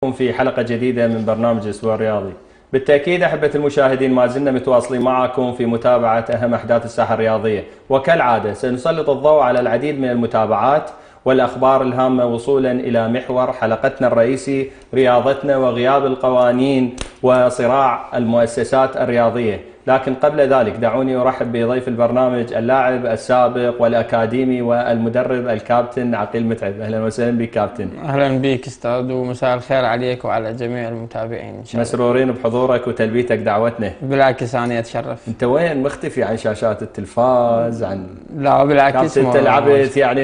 في حلقة جديدة من برنامج الأسبوع الرياضي بالتأكيد أحبة المشاهدين ما زلنا متواصلين معكم في متابعة أهم أحداث الساحة الرياضية. وكالعادة سنسلط الضوء على العديد من المتابعات والأخبار الهامة وصولا إلى محور حلقتنا الرئيسي رياضتنا وغياب القوانين وصراع المؤسسات الرياضية. لكن قبل ذلك دعوني أرحب بضيف البرنامج اللاعب السابق والأكاديمي والمدرب الكابتن عقيل متعب. أهلا وسهلا بك كابتن. أهلا بك أستاذ ومساء الخير عليك وعلى جميع المتابعين إن شاء الله. مسرورين بحضورك وتلبيتك دعوتنا. بالعكس أنا أتشرف. أنت وين مختفي عن شاشات التلفاز عن لا بالعكس ما- لعبت يعني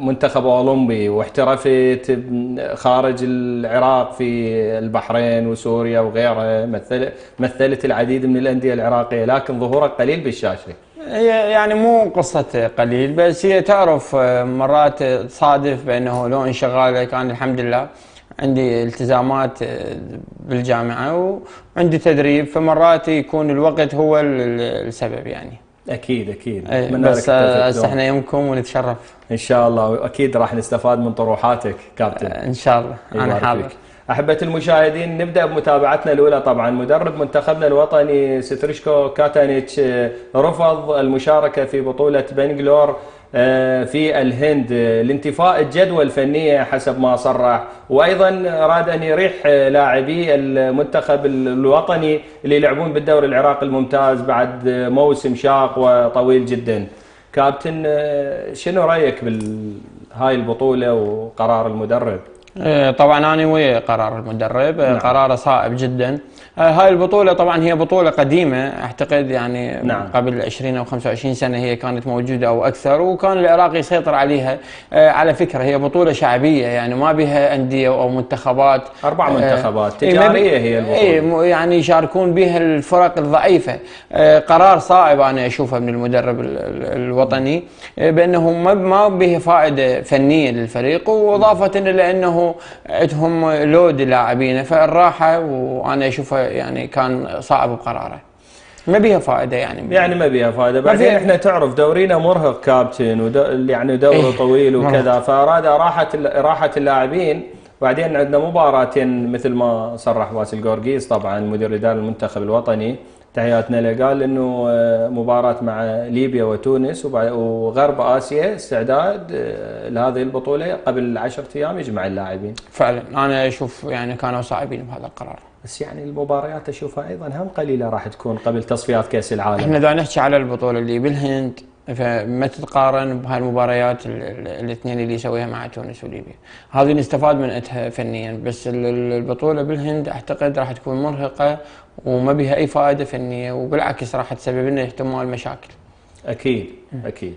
منتخب أولمبي واحترفت خارج العراق في البحرين وسوريا وغيرها مثل مثلت العديد من الأندية العراقية لكن ظهورك قليل بالشاشة. هي يعني مو قصة قليل بس هي تعرف آه، مرات تصادف بأنه لو انشغالك كان الحمد لله عندي التزامات آه، بالجامعة وعندي تدريب فمرات يكون الوقت هو ال- ال- السبب يعني. أكيد أكيد. إيه، بس. إحنا يمكم ونتشرف. إن شاء الله وأكيد راح نستفاد من طروحاتك كابتن. إن شاء الله. أنا حاضر. أحبة المشاهدين نبدأ بمتابعتنا الأولى طبعا. مدرب منتخبنا الوطني سريتشكو كاتانيتش آه، رفض المشاركة في بطولة بنغلور آه، في الهند. آه، لانتفاء الجدوى الفنية حسب ما صرح. وأيضا أراد أن يريح لاعبي المنتخب الوطني اللي يلعبون بالدوري العراقي الممتاز بعد موسم شاق وطويل جدا. كابتن شنو رأيك بهاي البطولة وقرار المدرب؟ آه، طبعا أنا ويا قرار المدرب آه، نعم. قراره صائب جدا. آه، هاي البطولة طبعا هي بطولة قديمة أعتقد يعني نعم. قبل 20 أو 25 سنة هي كانت موجودة أو أكثر وكان العراق يسيطر عليها. على فكرة هي بطولة شعبية يعني ما بها أندية أو منتخبات. أربع آه، منتخبات. إيه، تجارية هي البطولة. إيه، م- يعني يشاركون بها الفرق الضعيفة. قرار صائب أنا أشوفه من المدرب ال- ال- الوطني. بأنه ما ما به فائدة فنية للفريق وإضافة إلى أنه عندهم لود لاعبين فالراحة وأنا أشوفه يعني كان صعب بقراره ما بها فائدة يعني. يعني ما بيها فائدة. بعدين إحنا تعرف دورينا مرهق كابتن ودو يعني دوره إيه، طويل وكذا. فأراد راحة راحة اللاعبين. بعدين عندنا مباراتين مثل ما صرح باسل قورقيس طبعا مدير إدارة المنتخب الوطني. تحياتنا له. قال إنه آه، مباراة مع ليبيا وتونس وغرب آسيا استعداد آه، لهذه البطولة قبل 10 أيام يجمع اللاعبين. فعلا. أنا أشوف يعني كانوا صعبين بهذا القرار. بس يعني المباريات أشوفها أيضا هم قليلة راح تكون قبل تصفيات كأس العالم. إحنا اذا نحكي على البطولة اللي بالهند فما تتقارن بهالمباريات ال- ال- الاثنين اللي يسويها مع تونس وليبيا؟ هذه نستفاد منها فنيا بس ال- ال- البطولة بالهند أعتقد راح تكون مرهقة وما بها أي فائدة فنية وبالعكس راح تسبب لنا احتمال مشاكل. أكيد أكيد.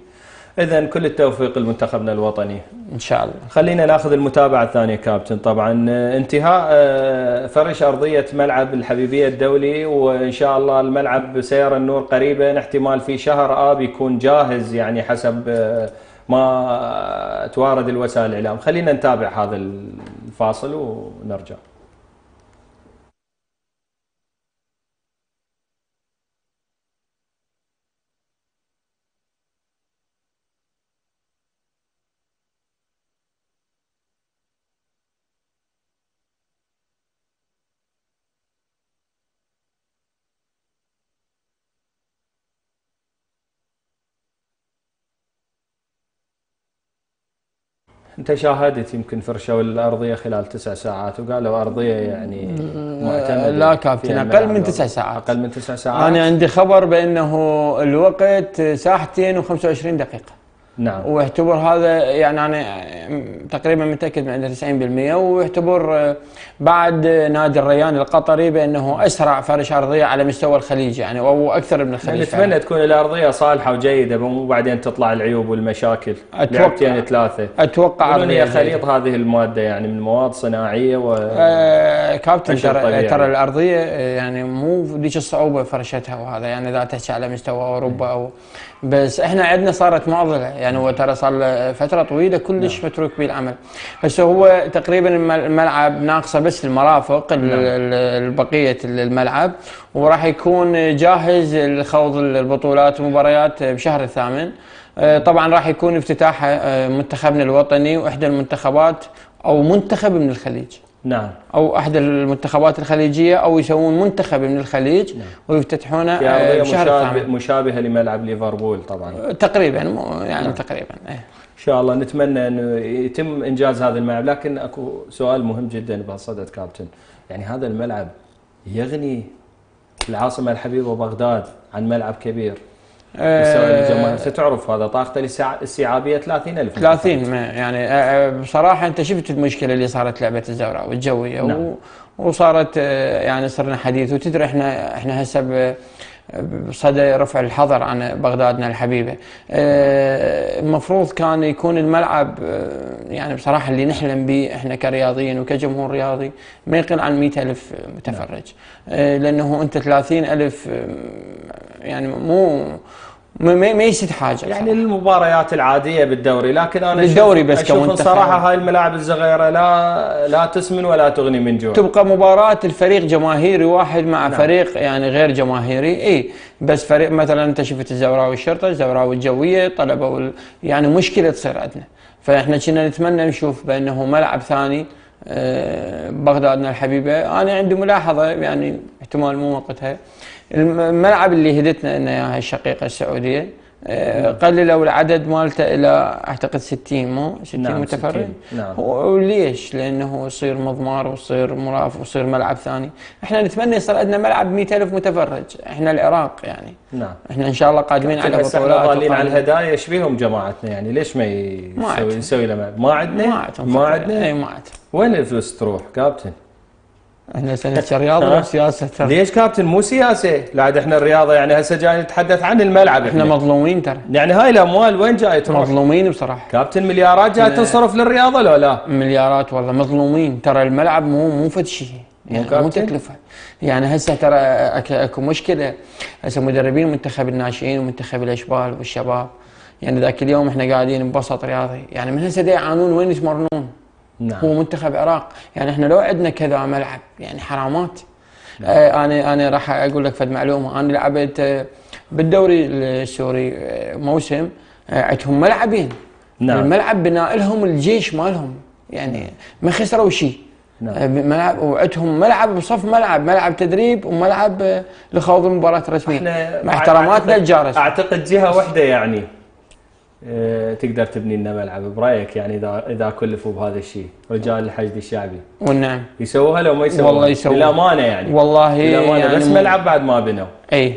اذا كل التوفيق لمنتخبنا الوطني. إن شاء الله. خلينا ناخذ المتابعة الثانية كابتن. طبعا آه، انتهاء آه، فرش أرضية ملعب الحبيبية الدولي وإن شاء الله الملعب سيرى النور قريبا. احتمال في شهر آب يكون جاهز يعني حسب آه، ما توارد الوسائل الإعلام. خلينا نتابع هذا الفاصل ونرجع. أنت شاهدت يمكن فرشوا الارضيه خلال تسع ساعات وقالوا أرضية يعني معتمدة لا كابتن، أقل من. تسع ساعات. أقل من تسع ساعات أنا عندي خبر بأنه الوقت ساعتين و25 دقيقة نعم واعتبر هذا يعني أنا تقريبا متأكد من عنده 90% واعتبر بعد نادي الريان القطري بأنه أسرع فرش أرضية على مستوى الخليج يعني أو أكثر من يعني الخليج نتمنى تكون الأرضية صالحة وجيدة مو بعدين تطلع العيوب والمشاكل لعبتين ثلاثة أتوقع هي خليط جيدة. هذه المادة يعني من مواد صناعية و آه كابتن ترى طبيعية. ترى الأرضية آه، يعني مو ذيك الصعوبة فرشتها وهذا يعني إذا تحكي على مستوى أوروبا أو بس إحنا عندنا صارت معضلة. يعني هو ترى صار فترة طويلة كلش متروك به العمل. هسه هو تقريبا الم- الملعب ناقصة بس المرافق ال- ال- البقيه الملعب. وراح يكون جاهز لخوض البطولات والمباريات بشهر الثامن. آه، طبعا راح يكون افتتاح آه، منتخبنا الوطني وإحدى المنتخبات أو منتخب من الخليج. نعم أو أحد المنتخبات الخليجية أو يسوون منتخب من الخليج نعم. ويفتتحونه في آه، ارضيه بشهر مشابه مشابهة لملعب ليفربول طبعا تقريبا مو- يعني نعم. تقريبا إيه. إن شاء الله نتمنى إنه يتم إنجاز هذا الملعب لكن أكو سؤال مهم جدا بهالصدد كابتن يعني هذا الملعب يغني العاصمة الحبيبة بغداد عن ملعب كبير آه، ستعرف هذا طاقته الاستيع- الاستيعابيه 30000 30 ما يعني آه، آه، بصراحة أنت شفت المشكلة اللي صارت لعبة الزوراء والجوية نعم. و- وصارت آه، يعني صرنا حديث. وتدري إحنا إحنا هسه بصدى رفع الحظر عن بغدادنا الحبيبة. آه، المفروض كان يكون الملعب آه، يعني بصراحة اللي نحلم به إحنا كرياضيين وكجمهور رياضي ما يقل عن 100 ألف متفرج. آه، لأنه أنت 30 ألف آه، يعني مو ما ما يسد حاجة يعني المباريات العادية بالدوري لكن أنا بالدوري بس أشوف. صراحة هاي الملاعب الصغيرة لا لا تسمن ولا تغني من جوع. تبقى مباراة الفريق جماهيري واحد مع نعم. فريق يعني غير جماهيري. إي بس فريق مثلا أنت شفت الزوراء والشرطة الزوراء والجوية طلبة وال... يعني مشكلة تصير عندنا فإحنا كنا نتمنى نشوف بأنه ملعب ثاني آه، بغدادنا الحبيبة. أنا عندي ملاحظة يعني احتمال مو وقتها. الملعب اللي هدتنا لنا اياها الشقيقة السعودية. آه، قللوا العدد مالته إلى أعتقد 60 مو؟ 60 نعم، متفرج 60 نعم. وليش؟ لأنه يصير مضمار ويصير مرافق ويصير ملعب ثاني، إحنا نتمنى يصير عندنا ملعب 100000 متفرج، إحنا العراق يعني، نعم. إحنا إن شاء الله قادمين على بطولات ضالين على الهدايا إيش بيهم جماعتنا يعني؟ ليش ما ما يسوي. يسوي لنا ما عندنا؟ ما عندهم ما اي عندنا؟ ما عندهم، وين الفلوس تروح؟ كابتن؟ إحنا سنه رياضة وسياسه ترى. ليش كابتن؟ مو سياسة. لا عاد إحنا الرياضة يعني هسه جاي نتحدث عن الملعب إحنا إحنا. مظلومين ترى. يعني هاي الأموال وين جاي تروح؟ مظلومين بصراحة. كابتن مليارات جاي. تنصرف للرياضة لو لا؟ مليارات والله مظلومين. ترى الملعب مو مو فد شيء يعني مو؟ تكلفة. يعني هسه ترى أك- أكو مشكلة. هسه مدربين منتخب الناشئين ومنتخب الأشبال والشباب. يعني ذاك اليوم إحنا قاعدين بوسط رياضي. يعني من هسه يعانون وين يتمرنون هو نعم منتخب عراق. يعني إحنا لو عندنا كذا ملعب يعني حرامات. آه أنا أنا راح أقول لك فد معلومة. أنا لعبت آه، بالدوري السوري آه، موسم آه، عندهم ملعبين. نعم. الملعب بناء لهم الجيش مالهم. يعني ما خسروا شيء. نعم. ملعب وعندهم ملعب بصف ملعب. ملعب تدريب وملعب لخوض المباراة الرسمية. مع احتراماتنا الجارس. أعتقد جهة واحدة يعني. تقدر تبني لنا ملعب برأيك يعني اذا إذا كلفوا بهذا الشيء رجال الحشد الشعبي. والنعم يسووها لو ما يسووها؟ والله يسووها. بالامانه يعني. والله بالامانه يعني بس ملعب بعد ما بنوا. إي.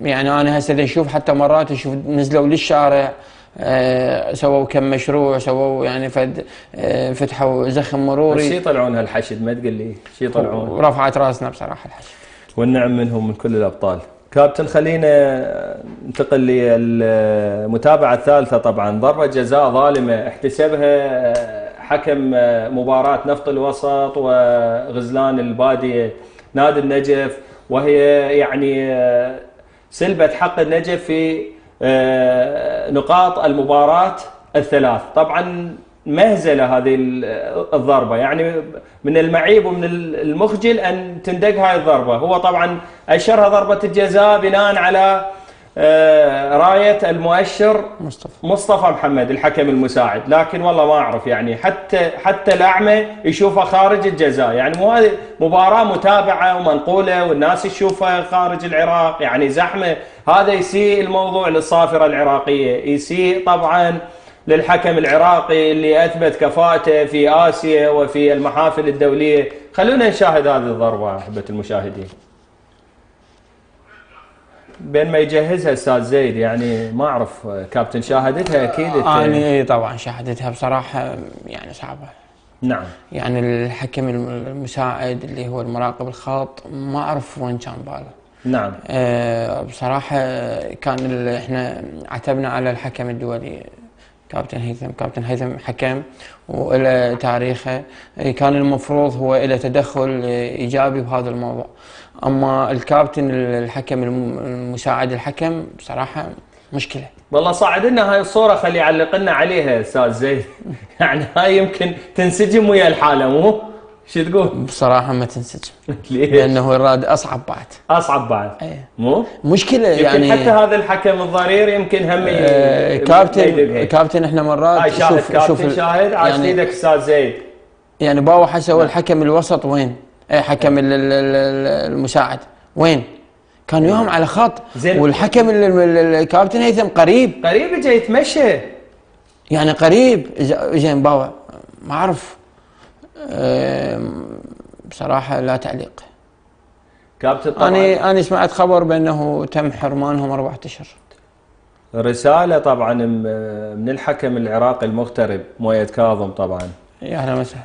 يعني أنا هسه دا نشوف حتى مرات نشوف نزلوا للشارع آه سووا كم مشروع سووا يعني فد آه فتحوا زخم بس مروري شي يطلعون هالحشد ما تقول لي. شي يطلعون. ورفعت راسنا بصراحة الحشد. والنعم منهم من كل الأبطال. كابتن خلينا ننتقل للمتابعة الثالثة طبعا. ضربه جزاء ظالمة احتسبها حكم مباراة نفط الوسط وغزلان البادية نادي النجف وهي يعني سلبت حق النجف في نقاط المباراة الثلاث. طبعا مهزله هذه الضربة. يعني من المعيب ومن المخجل أن تندق هاي الضربة. هو طبعا أشرها ضربة الجزاء بناء على راية المؤشر مصطفى. مصطفى محمد الحكم المساعد. لكن والله ما أعرف يعني حتى حتى الأعمى يشوفها خارج الجزاء. يعني مو هذه مباراة متابعة ومنقولة والناس تشوفها خارج العراق. يعني زحمة. هذا يسيء الموضوع للصافرة العراقية. يسيء طبعا للحكم العراقي اللي أثبت كفاءته في آسيا وفي المحافل الدولية. خلونا نشاهد هذه الضربة أحبة المشاهدين. بين ما يجهزها أستاذ زيد يعني ما أعرف كابتن شاهدتها أكيد أنا اي طبعا شاهدتها بصراحة يعني صعبة. نعم. يعني الحكم المساعد اللي هو المراقب الخاط ما أعرف وين كان باله. نعم. أه بصراحة كان إحنا عتبنا على الحكم الدولي. كابتن هيثم كابتن هيثم حكم وله تاريخه. كان المفروض هو له تدخل إيجابي بهذا الموضوع. أما الكابتن الحكم الم- المساعد الحكم بصراحه مشكلة. والله صعد لنا هاي الصورة خلي يعلق لنا عليها أستاذ زيد. يعني هاي يمكن تنسجم ويا الحالة مو؟ شو تقول؟ بصراحة ما تنسجم ليش؟ لأنه الراد أصعب بعد أصعب بعد إيه. مو؟ يمكن يعني حتى هذا الحكم الضرير يمكن هم آه، كابتن. كابتن إحنا مرات هاي شاهد شوف شوف كابتن ال- شاهد عاش يعني إيدك أستاذ زيد يعني باو هو الحكم الوسط وين؟ إيه، حكم ال- ال- ال- المساعد وين؟ كان وياهم على خط. والحكم ال- ال- الكابتن هيثم قريب قريب اجى يتمشى يعني قريب زين باوع ما أعرف بصراحة لا تعليق. كابتن طبعا. أنا أنا سمعت خبر بأنه تم حرمانهم أربع أشهر. رسالة طبعا من الحكم العراقي المغترب مويد كاظم طبعا. يا أهلا وسهلا.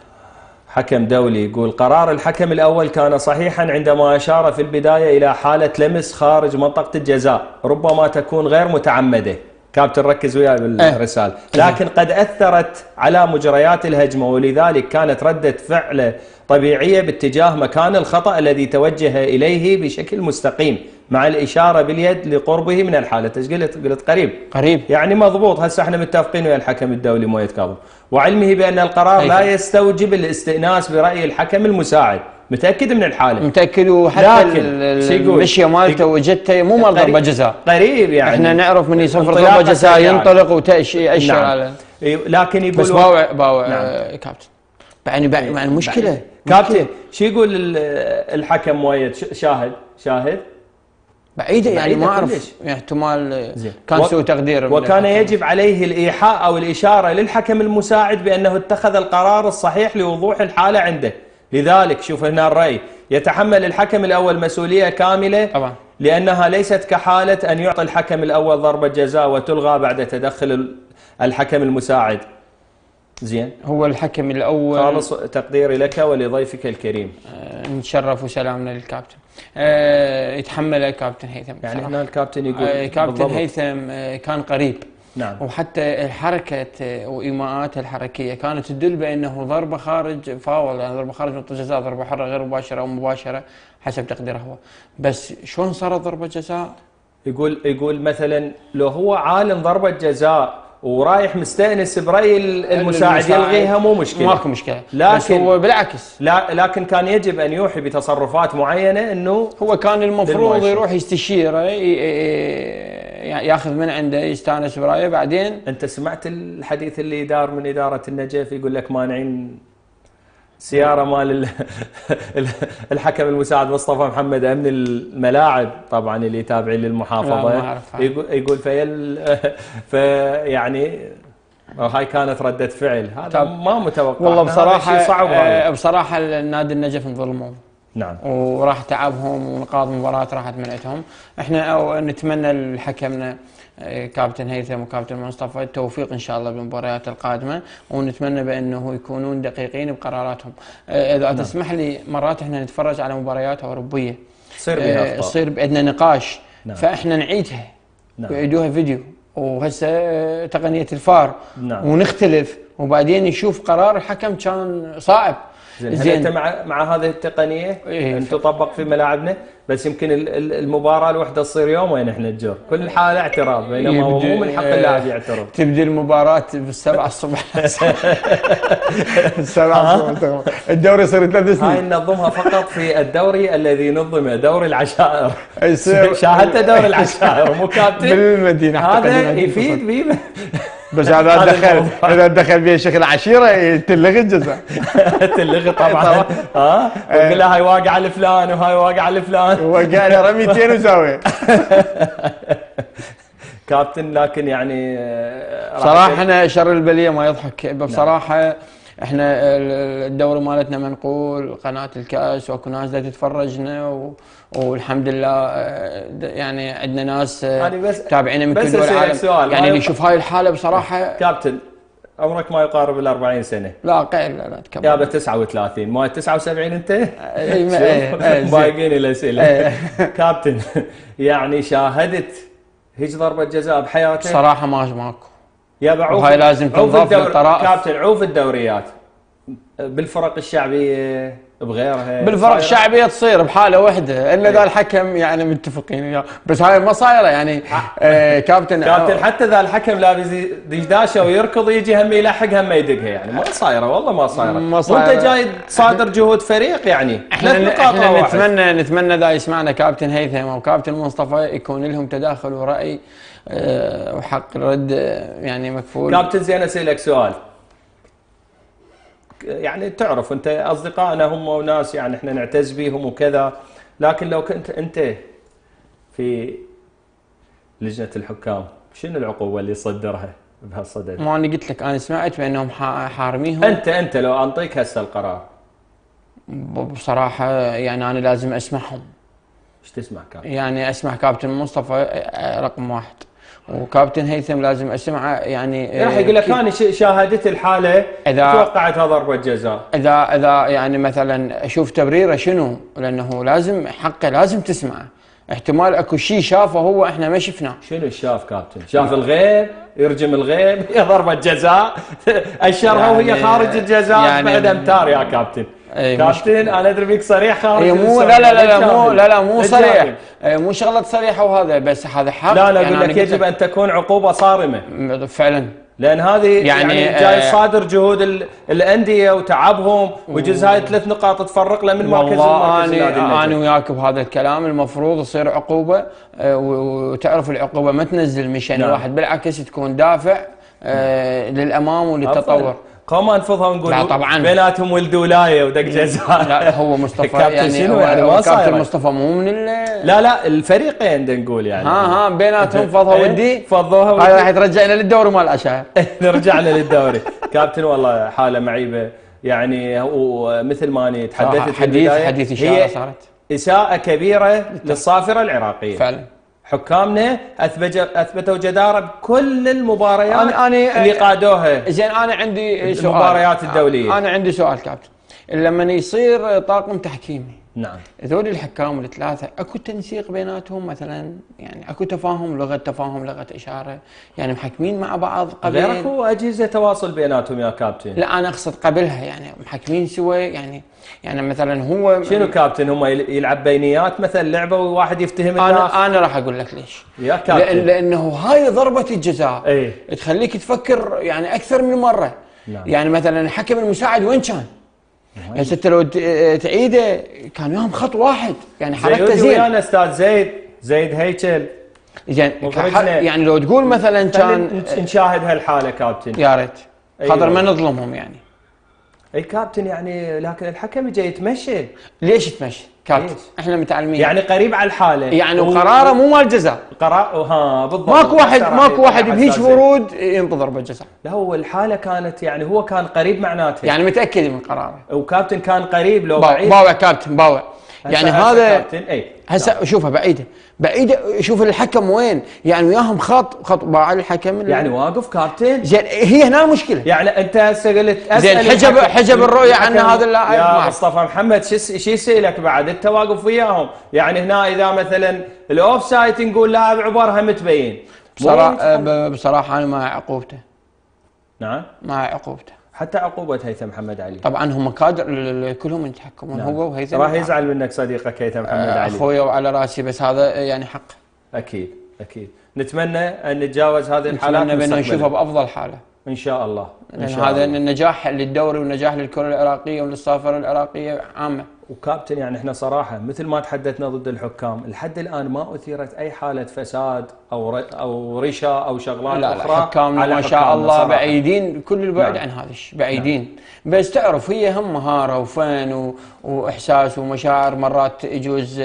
حكم دولي يقول قرار الحكم الأول كان صحيحا عندما أشار في البداية إلى حالة لمس خارج منطقة الجزاء ربما تكون غير متعمدة. كابتن ركز وياي بالرسالة لكن قد أثرت على مجريات الهجمة ولذلك كانت ردة فعله طبيعية باتجاه مكان الخطأ الذي توجه إليه بشكل مستقيم مع الإشارة باليد لقربه من الحالة. إيش قلت؟ قلت قريب. قريب. يعني مضبوط. هسه إحنا متفقين ويا الحكم الدولي مويد كاظم وعلمه بأن القرار أي لا. يستوجب الاستئناس برأي الحكم المساعد. متأكد من الحالة متأكد وحتى؟ المشيه مالته وجدته مو مال ضربه جزاء قريب يعني إحنا نعرف من يصفر ضربة جزاء. ينطلق ويأشر نعم. على إي، لكن يقول بس باوع باوع نعم. آه، كابتن يعني يعني مشكلة كابتن شو يقول ال- الحكم مويد ش- شاهد شاهد بعيدة يعني بعيدة ما أعرف احتمال. كان سوء تقدير وكان. يجب عليه الإيحاء أو الإشارة للحكم المساعد بأنه اتخذ القرار الصحيح لوضوح الحالة عنده لذلك شوف هنا الرأي. يتحمل الحكم الأول مسؤولية كاملة طبعا. لأنها ليست كحالة أن يعطي الحكم الأول ضربة جزاء وتلغى بعد تدخل ال- الحكم المساعد. زين. هو الحكم الأول. خالص تقديري لك ولضيفك الكريم. آه، نتشرف وسلامنا للكابتن. آه، يتحمله الكابتن هيثم. يعني. هنا الكابتن يقول آه، كابتن بالضبط. هيثم آه، كان قريب. نعم. وحتى الحركة آه، وإيماءاته الحركية كانت تدل بأنه ضربة خارج فاول يعني ضربة خارج منطقة الجزاء ضربة حرة غير مباشرة أو مباشرة حسب تقديره هو. بس شلون صارت ضربة جزاء؟ يقول يقول مثلا لو هو عالم ضربة جزاء ورايح مستأنس برأي ال- المساعد يلغيها مو مشكلة. ماكو مشكلة. لكن- بس هو بالعكس. لا لكن كان يجب أن يوحي بتصرفات معينة أنه هو كان المفروض. يروح يستشيره ياخذ من عنده يستانس برأيه. بعدين أنت سمعت الحديث اللي دار من إدارة النجف يقول لك مانعين سيارة مال ال- ال- الحكم المساعد مصطفى محمد أمن الملاعب طبعا اللي تابعين للمحافظة. يقول فيل فيعني هاي كانت ردة فعل. هذا. ما متوقع. والله بصراحة صعب. آه، بصراحة النادي النجف انظلموا. نعم. وراح تعبهم ونقاط مباراة راحت منعتهم إحنا أو نتمنى لحكمنا كابتن هيثم وكابتن مصطفى التوفيق إن شاء الله بالمباريات القادمة ونتمنى بأنه يكونون دقيقين بقراراتهم. إذا تسمح لي مرات إحنا نتفرج على مباريات أوروبية. تصير بها آه، يصير عندنا نقاش. نعم. فإحنا نعيدها. نعم. يعيدوها فيديو. وهسه آه، تقنية الفار. نعم. ونختلف. وبعدين يشوف قرار الحكم كان صعب زين هل أنت مع مع هذه التقنية؟ إيه. أن تطبق في ملاعبنا؟ بس يمكن ال- ال- المباراة الواحده تصير يومين إحنا نجر كل حالة اعتراض بينما هو مو من حق اللاعب يعترض. تبدي المباراة بالسبعة الصبح. السبعة الصبح. الدوري يصير ثلاث هاي سنين ننظمها فقط في الدوري الذي نظم دوري العشائر. شاهدت دوري العشائر مو كابتن؟ بالمدينة حتى هذا. يفيد بيه بس هذا دخل. اذا دخل به شكل عشيرة تلغي الجزاء تلغي طبعا. ها؟ ويقول له هاي واقعة لفلان وهاي واقعة لفلان. هو قال له رميتين وساوي كابتن لكن يعني آه، راح صراحة إحنا شر البلية ما يضحك. بصراحة إحنا ال- الدوري مالتنا منقول قناة الكأس واكو ناس تتفرجنا و... والحمد لله د- يعني عندنا ناس بس- تابعينا من كل دول العالم سؤال، يعني ما اللي يشوف هاي الحالة بصراحة كابتن عمرك ما يقارب ال 40 سنة لا قيل لا لا تكبر يابا 39 مو 79 أنت؟ إي ما-. بايقين الاسئله. كابتن يعني شاهدت هيج ضربة جزاء بحياتك بصراحة ما ماكو يابا عوف وهاي لازم تنضاف للطرائف. كابتن عوف الدوريات بالفرق الشعبيه بغيرها. بالفرق؟ الشعبيه تصير بحالة واحدة إلا ذا الحكم يعني متفقين وياه. بس هاي ما صايرة يعني آه كابتن كابتن حتى ذا الحكم لابس دشداشه ويركض يجي هم يلحق هم يدقها يعني. ما صايرة والله ما صايرة. ما صايرة. وأنت جاي تصادر جهود فريق يعني. إحنا إحنا. نتمنى نتمنى ذا يسمعنا كابتن هيثم أو كابتن مصطفى يكون لهم تداخل ورأي آه، وحق الرد آه، يعني مكفول. كابتن زين أسألك سؤال. يعني تعرف انت اصدقائنا هم وناس يعني إحنا نعتز بيهم وكذا لكن لو كنت انت في لجنة الحكام شنو العقوبة اللي صدرها بهالصدد؟ ما أنا قلت لك أنا سمعت بأنهم حا- حارميهم انت أنت لو أنطيك هسه القرار بصراحة يعني أنا لازم أسمعهم إيش تسمع كان؟ يعني أسمع كابتن مصطفى آه، رقم واحد وكابتن هيثم لازم اسمعه يعني آه، راح يقول لك أنا شاهدت الحالة إذا- توقعتها ضربة جزاء. إذا إذا يعني مثلا أشوف تبريره شنو؟ لأنه لازم حقه لازم تسمعه. احتمال أكو شيء شافه هو إحنا ما شفناه. شنو شاف كابتن؟ شاف الغيب يرجم الغيب هي ضربة جزاء. اشرها وهي يعني- خارج الجزاء يعني- بعد أمتار يا كابتن. كابتن أنا أدري بيك صريح خارج هي مو. لا لا لا, لا مو. لا لا مو. صريح آه، مو شغلة صريحة وهذا بس هذا حق لا لا يعني أقول أنا لك يجب أن تكون عقوبة صارمة فعلا لأن هذه يعني, يعني، جاي آه، صادر جهود ال- الأندية وتعبهم ويجوز هاي ثلاث نقاط تفرق له من مركز والله أنا أنا. وياك بهذا الكلام المفروض يصير عقوبة آه، وتعرف العقوبة ما تنزل مشان نعم. الواحد بالعكس تكون دافع آه، للأمام وللتطور قام انفضها ونقول لا طبعاً. بيناتهم ولد ولايه ودق جزاء. لا هو مصطفى يعني شنو يعني؟ ما كابتن صايرة. مصطفى مو من ال- لا لا الفريقين بدنا نقول يعني. ها ها بيناتهم فضها إيه، ودي. فضوها ودي. راح ترجعنا للدوري مال العشاء رجعنا للدوري. كابتن والله حالة معيبة. يعني ومثل ما أنا تحدثت حديث حديث إشارة صارت. اساءه كبيرة للصافرة العراقية. فعلا. حكامنا اثبت أثبتوا جدارة بكل المباريات أنا- أنا- اللي قادوها. زين أنا عندي سؤال. المباريات الدولية. أنا عندي سؤال كابتن. لما يصير طاقم تحكيمي نعم. هذول الحكام الثلاثة أكو تنسيق بيناتهم مثلا يعني أكو تفاهم لغة تفاهم لغة إشارة يعني محكمين مع بعض قبل. غير أكو أجهزة تواصل بيناتهم يا كابتن. لا أنا أقصد قبلها يعني محكمين سوا يعني يعني مثلا هو شنو كابتن هم يل- يلعب بينيات مثلا لعبة وواحد يفتهم الناس أنا أنا راح أقول لك ليش. يا لأن كابتن لأنه هاي ضربة الجزاء إيه. تخليك تفكر يعني أكثر من مرة. نعم. يعني مثلا الحكم المساعد وين كان؟ يعني انت لو تعيده كان وياهم خط واحد يعني حركته زين. ويانا أستاذ زيد زيد هيكل. زين. كح- يعني لو تقول مثلا كان نشاهد هالحالة كابتن. يا ريت. أيوة. خاطر ما نظلمهم يعني. أي كابتن يعني لكن الحكم جاي يتمشى ليش تمشي كابتن ليش؟ إحنا متعلمين. يعني قريب على الحالة. يعني و- وقراره مو مال جزاء. قرار ها بالضبط. ماكو واحد ماكو واحد حساسية. بهيج ورود ينطي ضربه جزاء لا هو الحالة كانت يعني هو كان قريب معناته. يعني متأكد من قراره. وكابتن كان قريب لو بعيد. باوع كابتن باوع. يعني هذا اي هسه شوفها بعيدة. بعيدة شوف الحكم وين. يعني وياهم خط خط باع الحكم يعني واقف كابتن؟ زين هي هنا المشكلة. يعني أنت هسه قلت زين، حجب- حجب الرؤية عن هذا اللاعب. يا. مصطفى محمد شو شو يسالك بعد؟ أنت واقف وياهم. يعني هنا إذا مثلا الأوف سايد نقول لاعب عبرها متبين. بصراحة بصراحة أنا مع عقوبته. نعم. مع عقوبته. حتى عقوبة هيثم محمد علي. طبعا هم كادر كلهم يتحكمون. نعم. هو وهيثم راح يزعل منك صديقك هيثم محمد آه، علي. اخويا وعلى رأسي بس هذا يعني حق. أكيد أكيد. نتمنى أن نتجاوز هذه الحالات نتمنى مستقبلاً. نشوفها بأفضل حالة. إن شاء الله لأن شاء هذا الله. النجاح للدوري والنجاح للكرة العراقية وللصافره العراقية عامه وكابتن يعني إحنا صراحة مثل ما تحدثنا ضد الحكام لحد الآن ما أثيرت أي حالة فساد أو. أو رشا أو شغلات لا أخرى لا حكامنا على ما شاء الله صراحة. بعيدين كل البعد نعم. عن هذا الشيء بعيدين بس تعرف هي هم مهارة وفن و... وإحساس ومشاعر مرات يجوز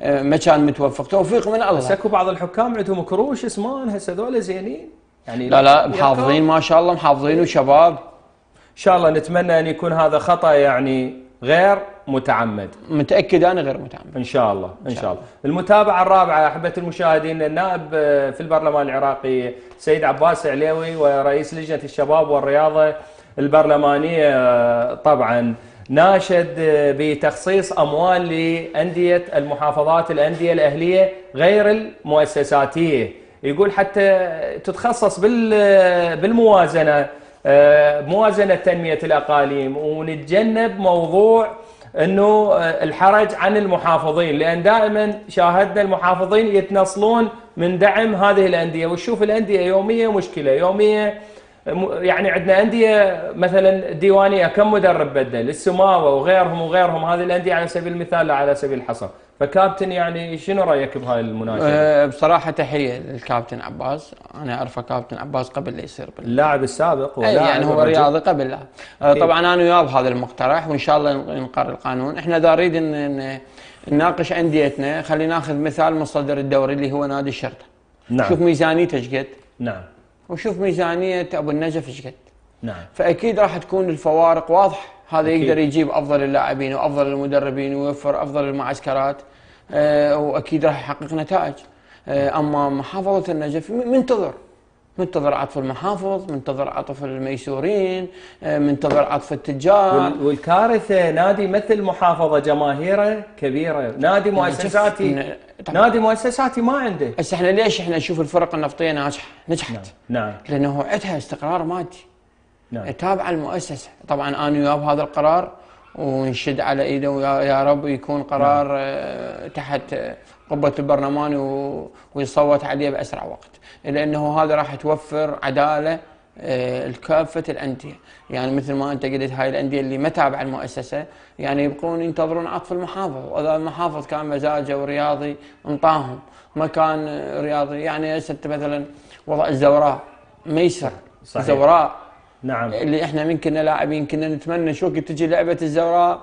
آه، ما كان متوفق توفيق من بس الله أكو بعض الحكام عندهم كروش اسمان هسه ذولا زينين يعني لا لا. محافظين ما شاء الله محافظين وشباب إن شاء الله نتمنى أن يكون هذا خطأ يعني غير متعمد. متأكد أنا غير متعمد. إن شاء الله إن شاء الله. المتابعة الرابعة احبه المشاهدين النائب آه، في البرلمان العراقي سيد عباس عليوي ورئيس لجنة الشباب والرياضة البرلمانية آه، طبعا ناشد آه، بتخصيص أموال لأندية المحافظات الأندية الأهلية غير المؤسساتية. يقول حتى تتخصص بال بالموازنة موازنة تنمية الأقاليم ونتجنب موضوع إنه آه، الحرج عن المحافظين لأن دائما شاهدنا المحافظين يتنصلون من دعم هذه الأندية. وتشوف الأندية يوميه مشكلة. يوميه يعني عندنا أندية مثلا ديوانية كم مدرب بدل؟ السماوة وغيرهم وغيرهم هذه الأندية على سبيل المثال لا على سبيل الحصر. فكابتن يعني شنو رأيك بهاي المناسبه؟ أه بصراحة تحية للكابتن عباس. أنا اعرفه كابتن عباس قبل لا يصير بال... اللاعب السابق أي يعني هو. رياضي قبل لا. أه طبعا أنا وياه بهذا المقترح وإن شاء الله ينقر القانون. إحنا دا نريد ان إن نناقش أنديتنا. خلينا ناخذ مثال مصدر الدوري اللي هو نادي الشرطة. نعم. شوف ميزانيته إيش قد؟ نعم. وشوف ميزانية أبو النجف إيش قد؟ نعم. فأكيد راح تكون الفوارق واضحة. هذا أكيد. يقدر يجيب أفضل اللاعبين وأفضل المدربين ويوفر أفضل المعسكرات آه، وأكيد راح يحقق نتائج. آه، أما محافظة النجف منتظر. منتظر عطف المحافظ منتظر عطف الميسورين آه، منتظر عطف التجار. وال- والكارثة نادي مثل محافظة جماهيره كبيرة. نادي مؤسساتي. نادي مؤسساتي ما عنده. هسه إحنا ليش إحنا نشوف الفرق النفطية ناجحة؟ نجحت. نعم. لأنه عندها استقرار مادي. نعم. تابعه المؤسسة. طبعا أنا وياه بهذا القرار ونشد على إيده ويا يا رب يكون قرار آه، تحت قبة البرلمان ويصوت عليه بأسرع وقت. لأنه هذا راح توفر عدالة آه، لكافه الأندية. يعني مثل ما أنت قلت هاي الأندية اللي ما تابعه المؤسسة يعني يبقون ينتظرون عطف المحافظ. وإذا المحافظ كان مزاجه ورياضي انطاهم. ما كان رياضي يعني هسه مثلا وضع الزوراء ميسر صحيح. زوراء. نعم. اللي إحنا من كنا لاعبين كنا نتمنى شو تجي لعبة الزوراء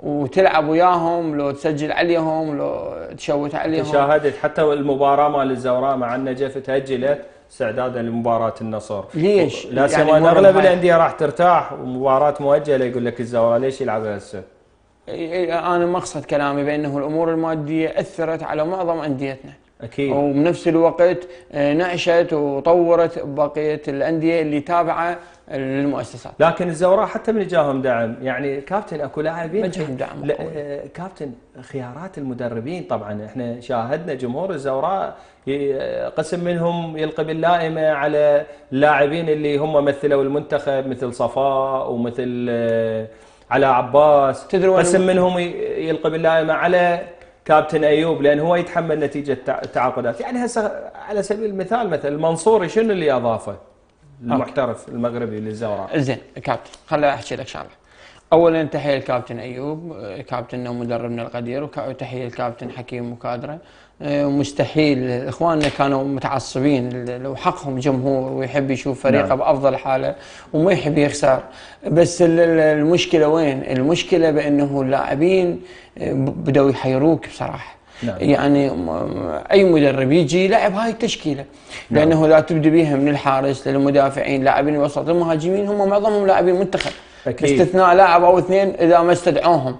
وتلعب وياهم لو تسجل عليهم لو تشوت عليهم. شاهدت حتى المباراة مال الزوراء مع النجف تاجلت استعدادا لمباراة النصر. ليش؟ لا يعني أغلب الأندية راح ترتاح ومباراة مؤجلة يقول لك الزوراء ليش يلعبها هسه؟ أنا مقصد كلامي بأنه الأمور الماديه أثرت على معظم أنديتنا. أكيد. وبنفس الوقت آه، نعشت وطورت بقية الأندية اللي تابعة للمؤسسات. لكن الزوراء حتى من جاهم دعم يعني كابتن أكو لاعبين جاهم دعم لا. آه، كابتن خيارات المدربين طبعا إحنا شاهدنا جمهور الزوراء ي- قسم منهم يلقي باللائمة على اللاعبين اللي هم مثلوا المنتخب مثل صفاء ومثل آه، علاء عباس. قسم منهم يلقي باللائمة على كابتن أيوب لأن هو يتحمل نتيجة تع- تعاقدات. يعني هسه على سبيل المثال مثلا المنصوري شنو اللي أضافه؟ المحترف المغربي للزوراء. زين كابتن خليني أحكي لك شغلة. اولا تحية الكابتن أيوب كابتننا ومدربنا القدير وتحيه الكابتن حكيم وكادره آه، مستحيل إخواننا كانوا متعصبين لو حقهم جمهور ويحب يشوف فريقه نعم. بأفضل حالة وما يحب يخسر بس ال- ال- المشكلة وين؟ المشكلة بأنه اللاعبين آه، بدأوا يحيروك بصراحة نعم. يعني أي مدرب يجي يلعب هاي التشكيلة لأنه لا تبدي بيها من الحارس للمدافعين لاعبين الوسط المهاجمين هم معظمهم لاعبين منتخب أكيد. باستثناء لاعب أو اثنين إذا ما استدعوهم آه،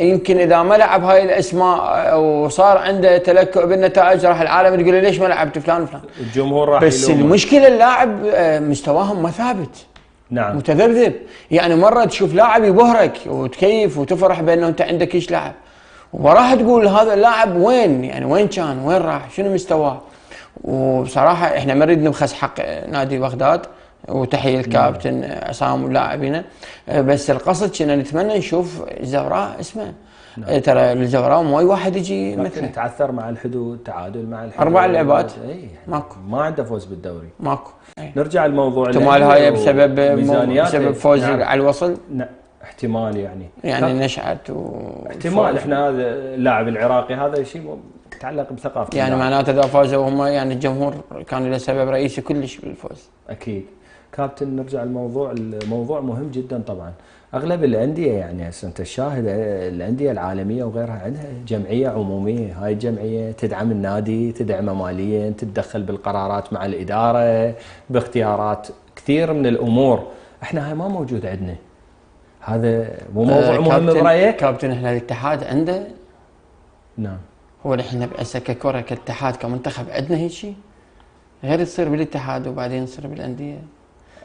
يمكن إذا ما لعب هاي الأسماء آه، وصار عنده تلكؤ بالنتائج راح العالم تقول ليش ما لعبت فلان وفلان؟ الجمهور راح بس يلومه. المشكلة اللاعب آه، مستواهم ما ثابت. نعم. متذبذب. يعني مرة تشوف لاعب يبهرك وتكيف وتفرح بأنه أنت عندك إيش لاعب. وراح تقول هذا اللاعب وين؟ يعني وين كان؟ وين راح؟ شنو مستواه؟ وبصراحه إحنا ما نريد نبخس حق نادي بغداد. وتحية الكابتن عصام ولاعبينا بس القصد كنا نتمنى نشوف الزوراء اسمه. ترى الزوراء مو اي واحد يجي مثله. تعثر مع الحدود تعادل مع الحدود. أربع لعبات. اي ماكو. ما عنده فوز بالدوري. ماكو. أي. نرجع لموضوع احتمال هاي بسبب. بسبب فوز نعم. على الوصل؟ نعم. احتمال يعني. يعني لا، نشأت و احتمال. إحنا هذا اللاعب العراقي هذا شيء يتعلق بثقافة يعني. معناته إذا فازوا هم يعني الجمهور كان له سبب رئيسي كلش بالفوز. أكيد. كابتن نرجع الموضوع الموضوع مهم جدا طبعا. أغلب الأندية يعني هسه أنت الشاهد الأندية العالمية وغيرها عندها جمعية عمومية. هاي الجمعية تدعم النادي تدعمه ماليا تتدخل بالقرارات مع الإدارة باختيارات كثير من الأمور. إحنا هاي ما موجود عندنا. هذا مو موضوع آه، مهم برأيك؟ كابتن إحنا الاتحاد عنده؟ نعم. هو إحنا هسه ككره كاتحاد كمنتخب عندنا هيك شيء؟ غير تصير بالاتحاد وبعدين تصير بالأندية؟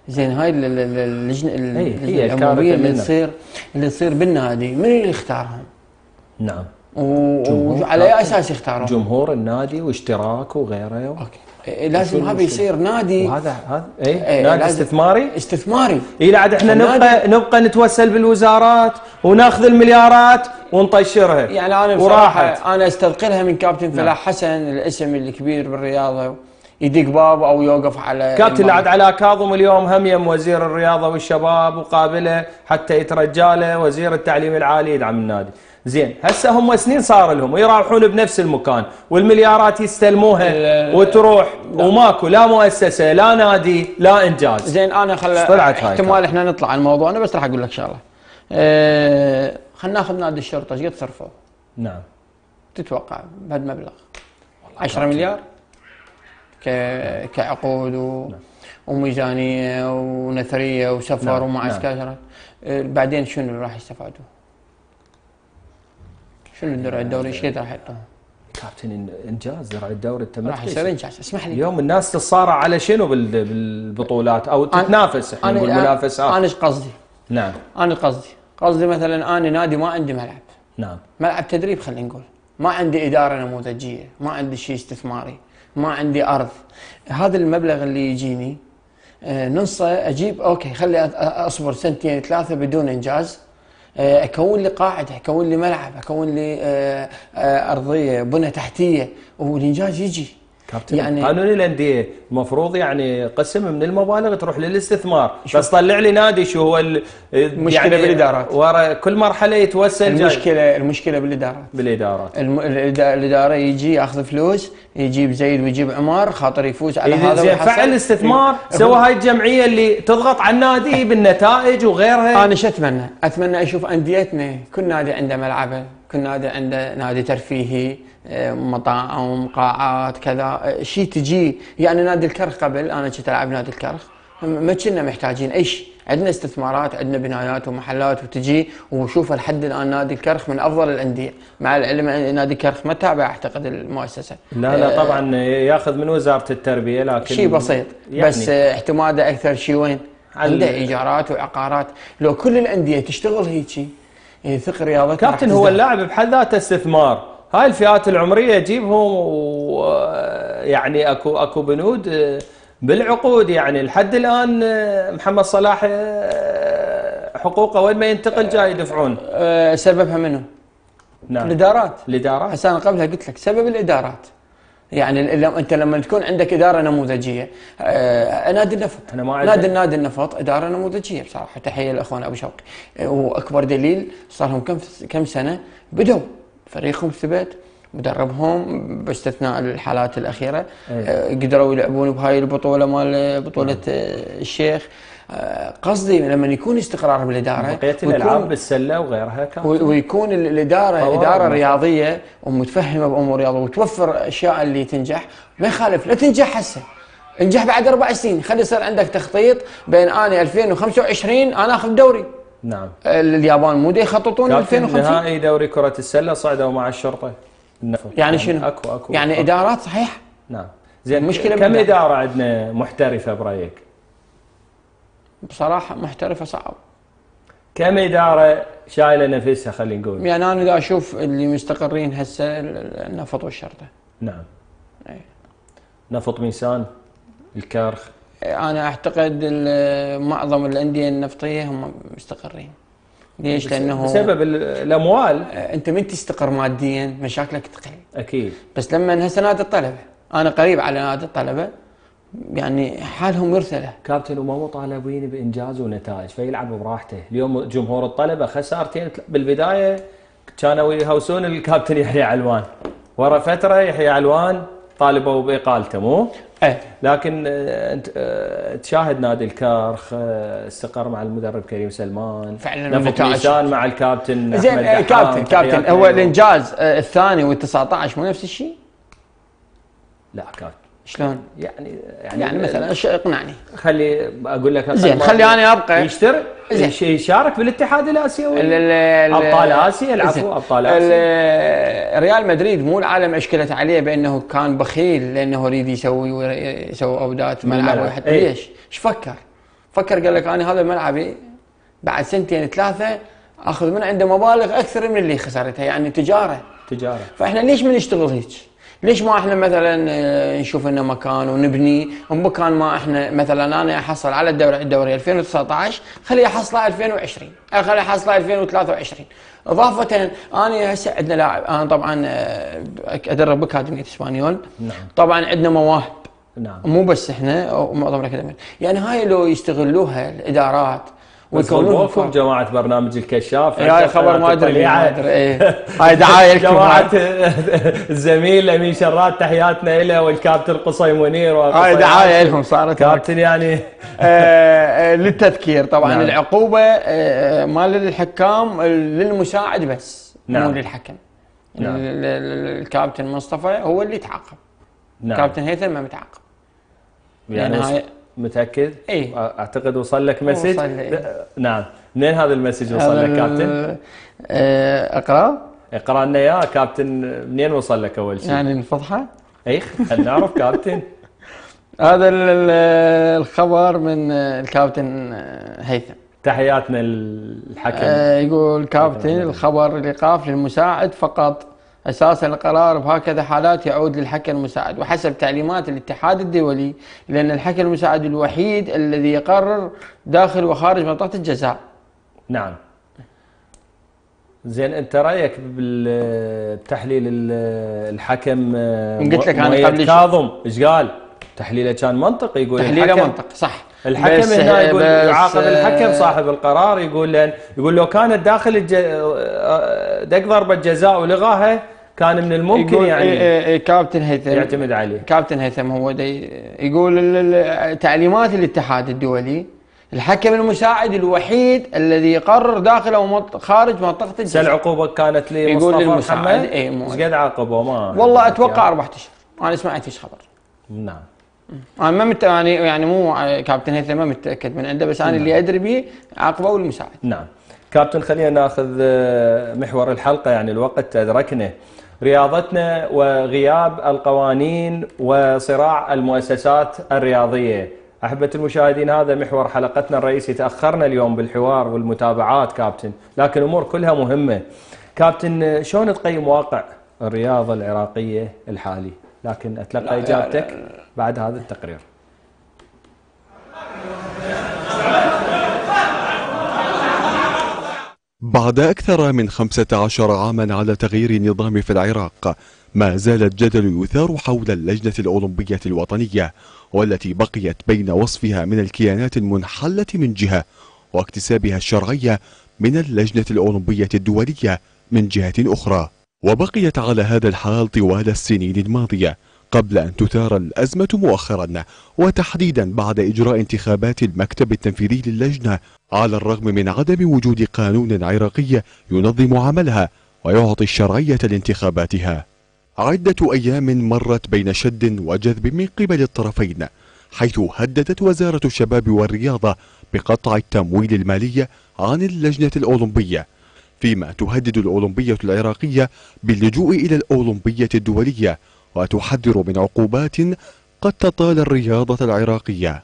زين هاي ال- ال- ال- اللجنه العموميه الكارثة اللي. تصير اللي تصير بالنادي من اللي يختارهم؟ نعم و- وعلى أي. أساس يختارهم؟ جمهور النادي واشتراك وغيره أوكي إيه، لازم هذا؟ يصير نادي وهذا هذا اي إيه، نادي استثماري استثماري اي لا عاد إحنا نبقى نبقى نتوسل بالوزارات وناخذ المليارات ونطشرها يعني أنا بصراحة وراحت أنا أستثقلها من كابتن نعم. فلاح حسن الاسم الكبير بالرياضة يدق باب أو يوقف على كابتن. عاد علاء كاظم اليوم هم يم وزير الرياضة والشباب وقابله حتى يترجى له وزير التعليم العالي يدعم النادي. زين هسه هم سنين صار لهم ويراوحون بنفس المكان والمليارات يستلموها وتروح وماكو لا مؤسسة لا نادي لا إنجاز. زين أنا خل طلعت احتمال إحنا نطلع عن الموضوع أنا بس راح أقول لك شغلة. أه خلينا ناخذ نادي الشرطة إيش قد صرفوا؟ نعم. تتوقع بهالمبلغ؟ 10 مليار. كعقود و... وميزانية ونثرية وسفر نعم، ومعسكرات أه بعدين شنو اللي راح يستفادوا؟ شنو الدرع الدوري؟ إيش راح يحطون؟ كابتن إنجاز درع الدوري انت راح. يصير إنجاز اسمح لي. اليوم الناس تتصارع على شنو بال- بالبطولات؟ أو تتنافس إحنا نقول منافسات أنا إيش قصدي؟ نعم. أنا قصدي؟ قصدي مثلا أنا نادي ما عندي ملعب. نعم. ملعب تدريب خلينا نقول. ما عندي إدارة نموذجية ما عندي شيء استثماري. ما عندي أرض. هذا المبلغ اللي يجيني آه، نصه أجيب أوكي خلي أصبر سنتين ثلاثة بدون إنجاز. آه، أكون لي قاعدة أكون لي ملعب أكون لي آه، أرضية بنى تحتية والإنجاز يجي. كابتن. يعني- يعني قانون الأندية المفروض يعني قسم من المبالغ تروح للاستثمار. بس طلع لي نادي شو هو ال- المشكلة بالإدارات. ورا كل مرحلة يتوسل جاي. المشكلة المشكلة بالإدارات. بالإدارات. الم... الإدارة يجي ياخذ فلوس يجيب زيد ويجيب عمار خاطر يفوز على هذا زين فعل استثمار إيه. سوى هاي الجمعية اللي تضغط على النادي بالنتائج وغيرها. أنا شو أتمنى؟ أتمنى أشوف أنديتنا كل نادي عنده ملعبه، كل نادي عنده نادي ترفيهي، آه، مطاعم، قاعات كذا، آه، شيء تجي يعني نادي الكرخ قبل أنا كنت ألعب نادي الكرخ. ما كنا محتاجين أي شيء، عندنا استثمارات، عندنا بنايات ومحلات وتجي وشوف لحد الآن نادي الكرخ من أفضل الأندية، مع العلم نادي الكرخ ما تابع أعتقد المؤسسة. لا لا طبعا ياخذ من وزارة التربية لكن شيء بسيط. يعني بس آه، اعتماده أكثر شيء وين؟ عنده إيجارات وعقارات، لو كل الأندية تشتغل هيجي يثق رياضتها كابتن راح هو. اللاعب بحد ذاته استثمار. هاي الفئات العمرية جيبهم ويعني أكو أكو بنود آه، بالعقود. يعني لحد الآن آه، محمد صلاح آه، حقوقه وين ما ينتقل جاي يدفعون. آه، سببها منه؟ نعم. الإدارات. الإدارات. أنا قبلها قلت لك سبب الإدارات. يعني لما انت لما تكون عندك إدارة نموذجية آه نادي النفط. أنا ما. نادي النادي النفط إدارة نموذجية بصراحة. تحية لاخونا أبو شوقي. آه، واكبر دليل صار لهم كم كم سنة بدوا. فريقهم ثبت مدربهم باستثناء الحالات الأخيرة أي. آه، قدروا يلعبون بهاي البطولة مال بطولة آه، الشيخ. قصدي لما يكون استقرار بالإدارة بقية الألعاب بالسلة وغيرها كان و- ويكون ال- الاداره إدارة. رياضية ومتفهمة بأمور رياضه وتوفر الاشياء اللي تنجح. ما يخالف لا تنجح هسه. انجح بعد أربع سنين. خلي يصير عندك تخطيط بين آني 2025 أنا آخذ دوري. نعم. ال- اليابان مو يخططون كابتن 2050 نهائي دوري كرة السلة صعدوا مع الشرطة. النفط يعني شنو؟ اكو أكو. يعني إدارات صحيح؟ نعم. زين المشكلة كم. إدارة عندنا محترفة برأيك؟ بصراحة محترفة صعب كم إدارة شايلة نفسها خلينا نقول؟ يعني أنا دا أشوف اللي مستقرين هسه ال- ال- النفط والشرطة. نعم. أي. نفط ميسان الكرخ أنا أعتقد معظم الأندية النفطية هم مستقرين. ليش؟ لأنه بسبب ال- الأموال. أنت من تستقر ماديا مشاكلك تقل. أكيد. بس لما هسه نادي الطلبة أنا قريب على نادي الطلبة يعني حالهم يرثله كابتن وما مطالبين بإنجاز ونتائج فيلعب براحته. اليوم جمهور الطلبة خسارتين بالبداية. كانوا يهوسون الكابتن يحيى علوان. ورا فترة يحيى علوان طالبوا بإقالته مو؟ إيه. لكن آه، أنت آه، تشاهد نادي الكرخ آه، استقر مع المدرب كريم سلمان. فعلاً. ميسان مع الكابتن زين كابتن كابتن. هو. الإنجاز الثاني وال 19 مو نفس الشيء؟ لا كابتن. شلون؟ يعني يعني, يعني مثلا اقنعني خلي أقول لك زين، خلي أنا أبقى. يشترك زين. يش- يشارك بالاتحاد الآسيوي ال- ال- ال- أبطال آسيا العفو. أبطال ال- آسيا ريال مدريد مو العالم اشكلت عليه بأنه كان بخيل لأنه يريد يسوي يسوي أودات ملعب بالملعب. ويحط إيه. ليش؟ إيش فكر؟ فكر قال لك أنا هذا ملعبي بعد سنتين ثلاثة آخذ من عنده مبالغ أكثر من اللي خسرتها يعني تجارة تجارة فإحنا ليش ما نشتغل هيك؟ ليش ما إحنا مثلا آه، نشوف لنا مكان ونبني؟ ومكان ما إحنا مثلا أنا أحصل على الدوري الدوري 2019 خليه أحصله 2020 أو خليه أحصله 2023 إضافة أنا هسه عندنا لاعب أنا طبعا آه، أدرب باكاديميه إسبانيول. نعم. طبعا عندنا مواهب. نعم. مو بس إحنا ومعظم الأكاديميات. يعني هاي لو يستغلوها الإدارات ويكونون جماعة برنامج الكشاف هاي خبر ما أدري ما ادري. هاي دعاية لكم جماعة الزميل أمين شرات تحياتنا له والكابتن قصي منير هاي دعاية لهم صارت كابتن يعني آه، آه، للتذكير طبعا نعم. العقوبه آه، مال للحكام للمساعد بس نعم. مو للحكم نعم. الكابتن مصطفى هو اللي تعاقب نعم. كابتن هيثم ما متعاقب يعني هاي متأكد؟ اي أعتقد وصل لك message وصل. نعم منين هذا ال message وصل لك كابتن؟ آه، أقرأ اقرأ لنا إياه كابتن منين وصل لك أول شيء؟ يعني الفضحة؟ اي خلينا نعرف كابتن هذا الخبر من الكابتن هيثم تحياتنا الحكم آه يقول كابتن الخبر الايقاف للمساعد فقط أساسا القرار بهكذا حالات يعود للحكم المساعد وحسب تعليمات الاتحاد الدولي لأن الحكم المساعد الوحيد الذي يقرر داخل وخارج منطقة الجزاء. نعم. زين أنت رأيك بتحليل الحكم قلت لك أنا قبل كاظم إيش قال؟ تحليله كان منطقي يقول تحليله منطق صح الحكم هنا يقول يعاقب الحكم صاحب القرار يقول لأن يقول لو كانت داخل الج... دق ضربة جزاء ولغاها كان من الممكن يعني إيه إيه كابتن هيثم. يعتمد عليه. كابتن هيثم هو دي. يقول تعليمات الاتحاد الدولي الحكم المساعد الوحيد الذي يقرر داخل أو خارج منطقة الجزاء العقوبه كانت يقول للمساعد اي إيش قد عاقبه ما والله أتوقع أربع أشهر. أنا سمعت فيش خبر. نعم. أنا ما مت يعني يعني مو كابتن هيثم ما متأكد من عنده بس أنا نعم. اللي أدري به عاقبه المساعد نعم. كابتن خلينا ناخذ آه، محور الحلقة يعني الوقت ادركنا رياضتنا وغياب القوانين وصراع المؤسسات الرياضية. أحبة المشاهدين هذا محور حلقتنا الرئيسي. تأخرنا اليوم بالحوار والمتابعات كابتن. لكن أمور كلها مهمة. كابتن شلون تقيم واقع الرياضة العراقية الحالي؟ لكن أتلقى إجابتك بعد هذا التقرير. بعد أكثر من 15 عاما على تغيير النظام في العراق ما زال الجدل يثار حول اللجنة الأولمبية الوطنية والتي بقيت بين وصفها من الكيانات المنحلة من جهة واكتسابها الشرعية من اللجنة الأولمبية الدولية من جهة أخرى. وبقيت على هذا الحال طوال السنين الماضية قبل أن تثار الأزمة مؤخرا وتحديدا بعد إجراء انتخابات المكتب التنفيذي للجنة على الرغم من عدم وجود قانون عراقي ينظم عملها ويعطي الشرعية لانتخاباتها. عدة أيام مرت بين شد وجذب من قبل الطرفين حيث هددت وزارة الشباب والرياضة بقطع التمويل المالي عن اللجنة الأولمبية فيما تهدد الأولمبية العراقية باللجوء إلى الأولمبية الدولية وتحذر من عقوبات قد تطال الرياضة العراقية.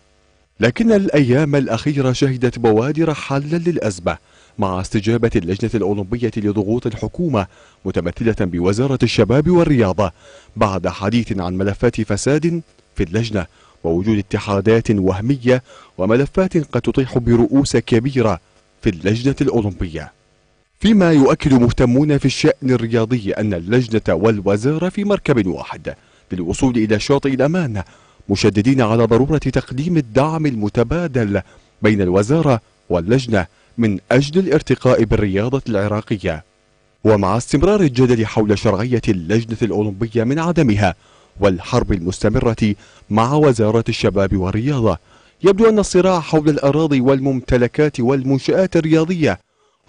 لكن الأيام الأخيرة شهدت بوادر حلا للأزمة مع استجابة اللجنة الأولمبية لضغوط الحكومة متمثلة بوزارة الشباب والرياضة بعد حديث عن ملفات فساد في اللجنة ووجود اتحادات وهمية وملفات قد تطيح برؤوس كبيرة في اللجنة الأولمبية. فيما يؤكد مهتمون في الشأن الرياضي أن اللجنة والوزارة في مركب واحد للوصول إلى شاطئ الأمان مشددين على ضرورة تقديم الدعم المتبادل بين الوزارة واللجنة من أجل الارتقاء بالرياضة العراقية. ومع استمرار الجدل حول شرعية اللجنة الأولمبية من عدمها والحرب المستمرة مع وزارة الشباب والرياضة يبدو أن الصراع حول الأراضي والممتلكات والمنشآت الرياضية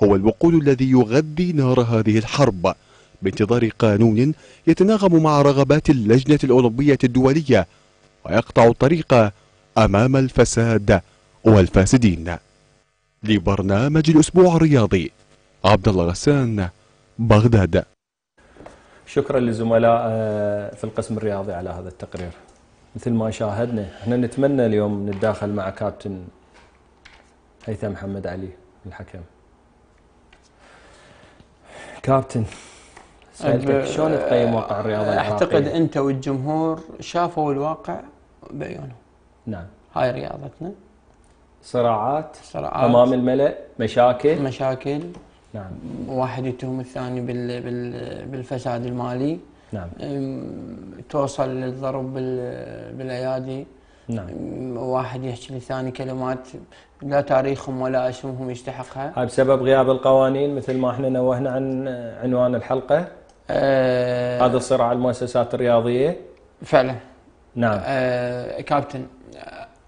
هو الوقود الذي يغذي نار هذه الحرب. بانتظار قانون يتناغم مع رغبات اللجنة الأولمبية الدولية ويقطع الطريق أمام الفساد والفاسدين. لبرنامج الأسبوع الرياضي عبد الله غسان بغداد. شكرا للزملاء آه، في القسم الرياضي على هذا التقرير. مثل ما شاهدنا إحنا نتمنى اليوم نتداخل مع كابتن هيثم محمد علي الحكم كابتن. سألتك شلون تقيم واقع الرياضة أعتقد أنت والجمهور شافوا الواقع بعيونهم نعم. هاي رياضتنا. صراعات صراعات. أمام الملأ مشاكل. مشاكل. نعم. واحد يتهم الثاني بال بال بالفساد المالي. نعم. توصل للضرب بالأيادي. نعم. واحد يحكي للثاني كلمات لا تاريخهم ولا اسمهم يستحقها. هاي بسبب غياب القوانين مثل ما إحنا نوهنا عن عنوان الحلقة. آه هذا الصراع المؤسسات الرياضية. فعلا. نعم. آه كابتن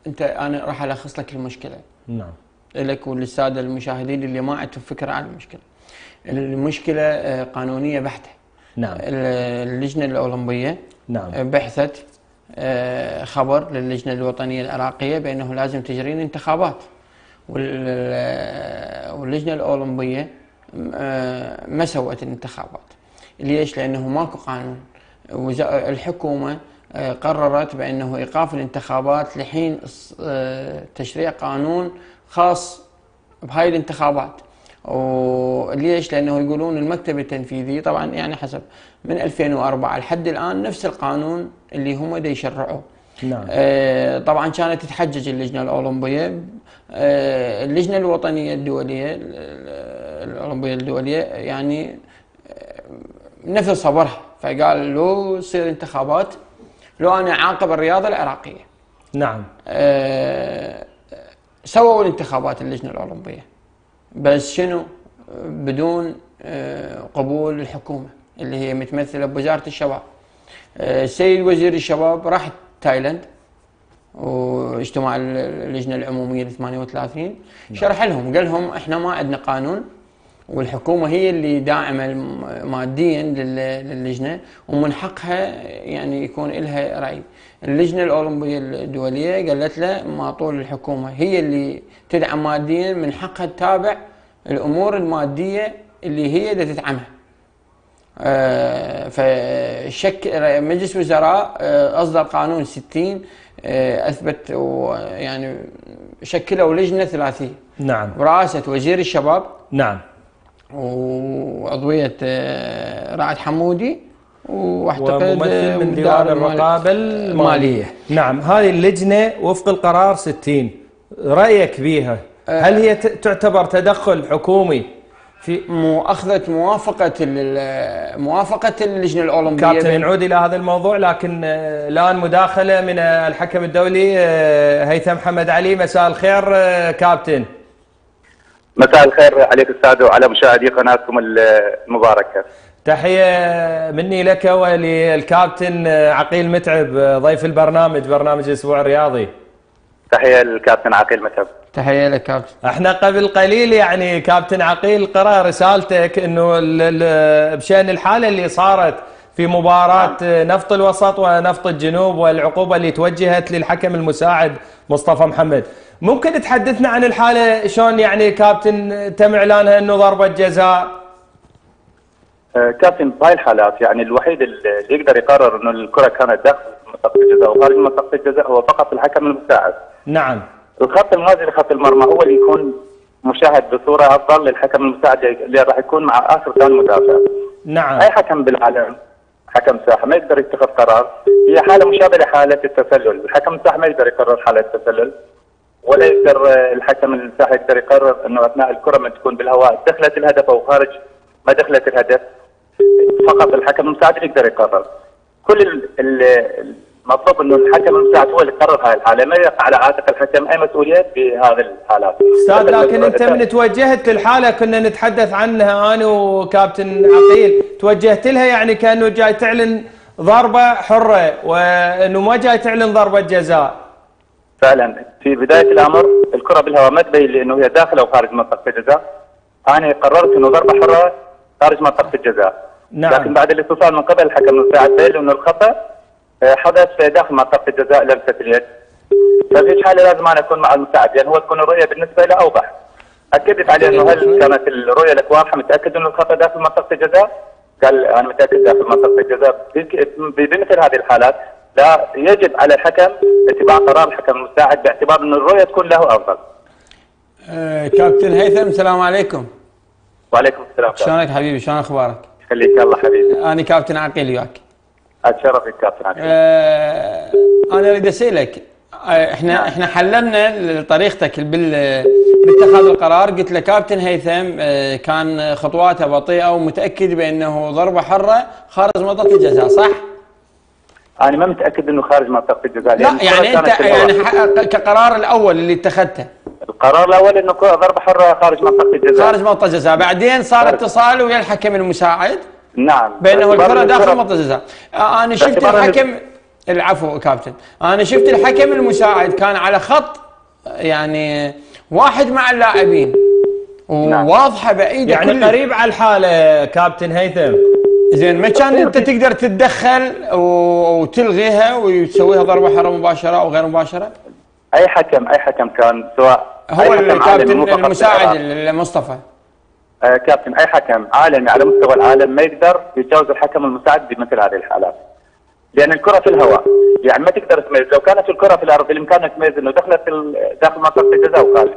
انت أنا راح الخص لك المشكلة. نعم. لك وللسادة المشاهدين اللي ما عندهم فكرة عن المشكلة. المشكلة آه قانونية بحتة. نعم. اللجنة الأولمبية نعم. بحثت آه، خبر للجنة الوطنية العراقية بأنه لازم تجرين انتخابات. واللجنة الأولمبية آه، ما سوت الانتخابات. ليش؟ لأنه ماكو قانون. الحكومة آه، قررت بأنه إيقاف الانتخابات لحين تشريع قانون خاص بهاي الانتخابات. وليش؟ لأنه يقولون المكتب التنفيذي طبعا يعني حسب من 2004 لحد الآن نفس القانون اللي هم دا يشرعوه. نعم. آه طبعا كانت تتحجج اللجنة الأولمبية آه اللجنة الوطنية الدولية الأولمبية الدولية يعني آه نفذ صبرها فقال لو تصير انتخابات لو أنا أعاقب الرياضة العراقية. نعم. آه سووا الانتخابات اللجنة الأولمبية. بس شنو بدون آه، قبول الحكومة اللي هي متمثلة بوزارة الشباب السيد آه، وزير الشباب راح تايلاند واجتماع اللجنة العمومية ال 38 نعم. شرح لهم قال لهم إحنا ما عندنا قانون والحكومة هي اللي داعمة ماديا للجنة ومن حقها يعني يكون لها رأي. اللجنة الأولمبية الدولية قالت له ما طول الحكومة هي اللي تدعم ماديا من حقها تتابع الأمور المادية اللي هي بدها تدعمها. آه فشك مجلس وزراء آه أصدر قانون 60 آه أثبت يعني شكلوا لجنة ثلاثية. نعم. برئاسه وزير الشباب. نعم. وعضويه آه، رعد حمودي واعتقد وممثل من ديوان الرقابه الماليه نعم هذه اللجنة وفق القرار 60 رأيك بها آه. هل هي تعتبر تدخل حكومي؟ في مؤاخذة موافقة موافقة اللجنة الأولمبية. كابتن نعود إلى هذا الموضوع لكن آه، الآن مداخلة من الحكم الدولي هيثم حمد علي. مساء الخير كابتن. مساء الخير عليك أستاذ وعلى مشاهدي قناتكم المباركة. تحية مني لك وللكابتن عقيل متعب ضيف البرنامج برنامج الأسبوع الرياضي. تحية للكابتن عقيل متعب. تحية لك كابتن. إحنا قبل قليل يعني كابتن عقيل قرأ رسالتك إنه بشأن الحالة اللي صارت في مباراة نفط الوسط ونفط الجنوب والعقوبة اللي توجهت للحكم المساعد مصطفى محمد ممكن تحدثنا عن الحالة شلون يعني كابتن تم إعلانها أنه ضربة جزاء آه، كابتن بهاي الحالات يعني الوحيد اللي يقدر يقرر إنه الكرة كانت داخل منطقة الجزاء وخارج منطقة الجزاء هو فقط الحكم المساعد. نعم. الخط الموازي لخط المرمى هو اللي يكون مشاهد بصورة أفضل للحكم المساعد اللي راح يكون مع آخر ثاني مدافع. نعم. أي حكم بالعالم حكم ساحة ما يقدر يتخذ قرار هي حالة مشابهة لحالة التسلل، الحكم الساحه ما يقدر يقرر حالة التسلل ولا يقدر الحكم الساحة يقدر يقرر إنه أثناء الكرة ما تكون بالهواء دخلت الهدف أو خارج ما دخلت الهدف فقط الحكم المساعد يقدر يقرر. كل المطلوب إنه الحكم المساعد هو اللي يقرر هاي الحالة ما يقع على عاتق الحكم أي مسؤولية في هذه الحالات. أستاذ لكن أنت من توجهت للحالة كنا نتحدث عنها أنا وكابتن عقيل توجهت لها يعني كأنه جاي تعلن ضربة حرة وأنه ما جاي تعلن ضربة جزاء. فعلا في بداية الأمر الكرة بالهواء ما تبين لي إنه هي داخل أو خارج منطقة الجزاء. أنا قررت إنه ضربة حرة خارج منطقه الجزاء. نعم. لكن بعد الاتصال من قبل الحكم المساعد بين انه الخطأ آه، حدث داخل منطقه الجزاء لمسه اليد. ففي حاله لازم أنا أكون مع المساعد لأن هو تكون الرؤية بالنسبة له أوضح. أكدت عليه أنه هل كانت الرؤية لك واضحة متأكد انه الخطأ داخل منطقه الجزاء؟ قال أنا متأكد داخل منطقه الجزاء بمثل هذه الحالات لا يجب على الحكم اتباع قرار الحكم المساعد باعتبار أن الرؤية تكون له أفضل. آه كابتن هيثم السلام عليكم. وعليكم السلام. شلونك حبيبي شلون أخبارك؟ خليك الله حبيبي. أنا كابتن عقيل وياك. اتشرف بك كابتن عقيل. آه أنا أريد أسألك آه، إحنا نعم. إحنا حللنا طريقتك باتخاذ القرار قلت له كابتن هيثم آه، كان خطواته بطيئة ومتأكد بأنه ضربة حرة خارج منطقة الجزاء صح؟ أنا ما متأكد إنه خارج منطقة الجزاء لا يعني أنت يعني كقرار الأول اللي اتخذته القرار الأول إنه ضربه حرة خارج منطقة الجزاء. خارج منطقة الجزاء. بعدين صار اتصال ويا الحكم المساعد؟ نعم. بينه الكره داخل منطقة الجزاء. أنا شفت الحكم العفو كابتن. أنا شفت الحكم المساعد كان على خط يعني واحد مع اللاعبين. نعم. وواضحة بعيدة يعني كل... قريب على الحالة كابتن هيثم. زين ما كان أنت تقدر تتدخل وتلغيها وتسويها ضربة حرة مباشرة أو غير مباشرة؟ أي حكم أي حكم كان؟ سواء هو الكابتن المساعد المصطفى آه كابتن أي حكم عالمي على مستوى العالم ما يقدر يتجاوز الحكم المساعد بمثل هذه الحالات. لأن الكرة في الهواء. يعني ما تقدر تميز. لو كانت الكرة في الأرض بالامكان تميز إنه دخلت داخل منطقة الجزاء وخارج.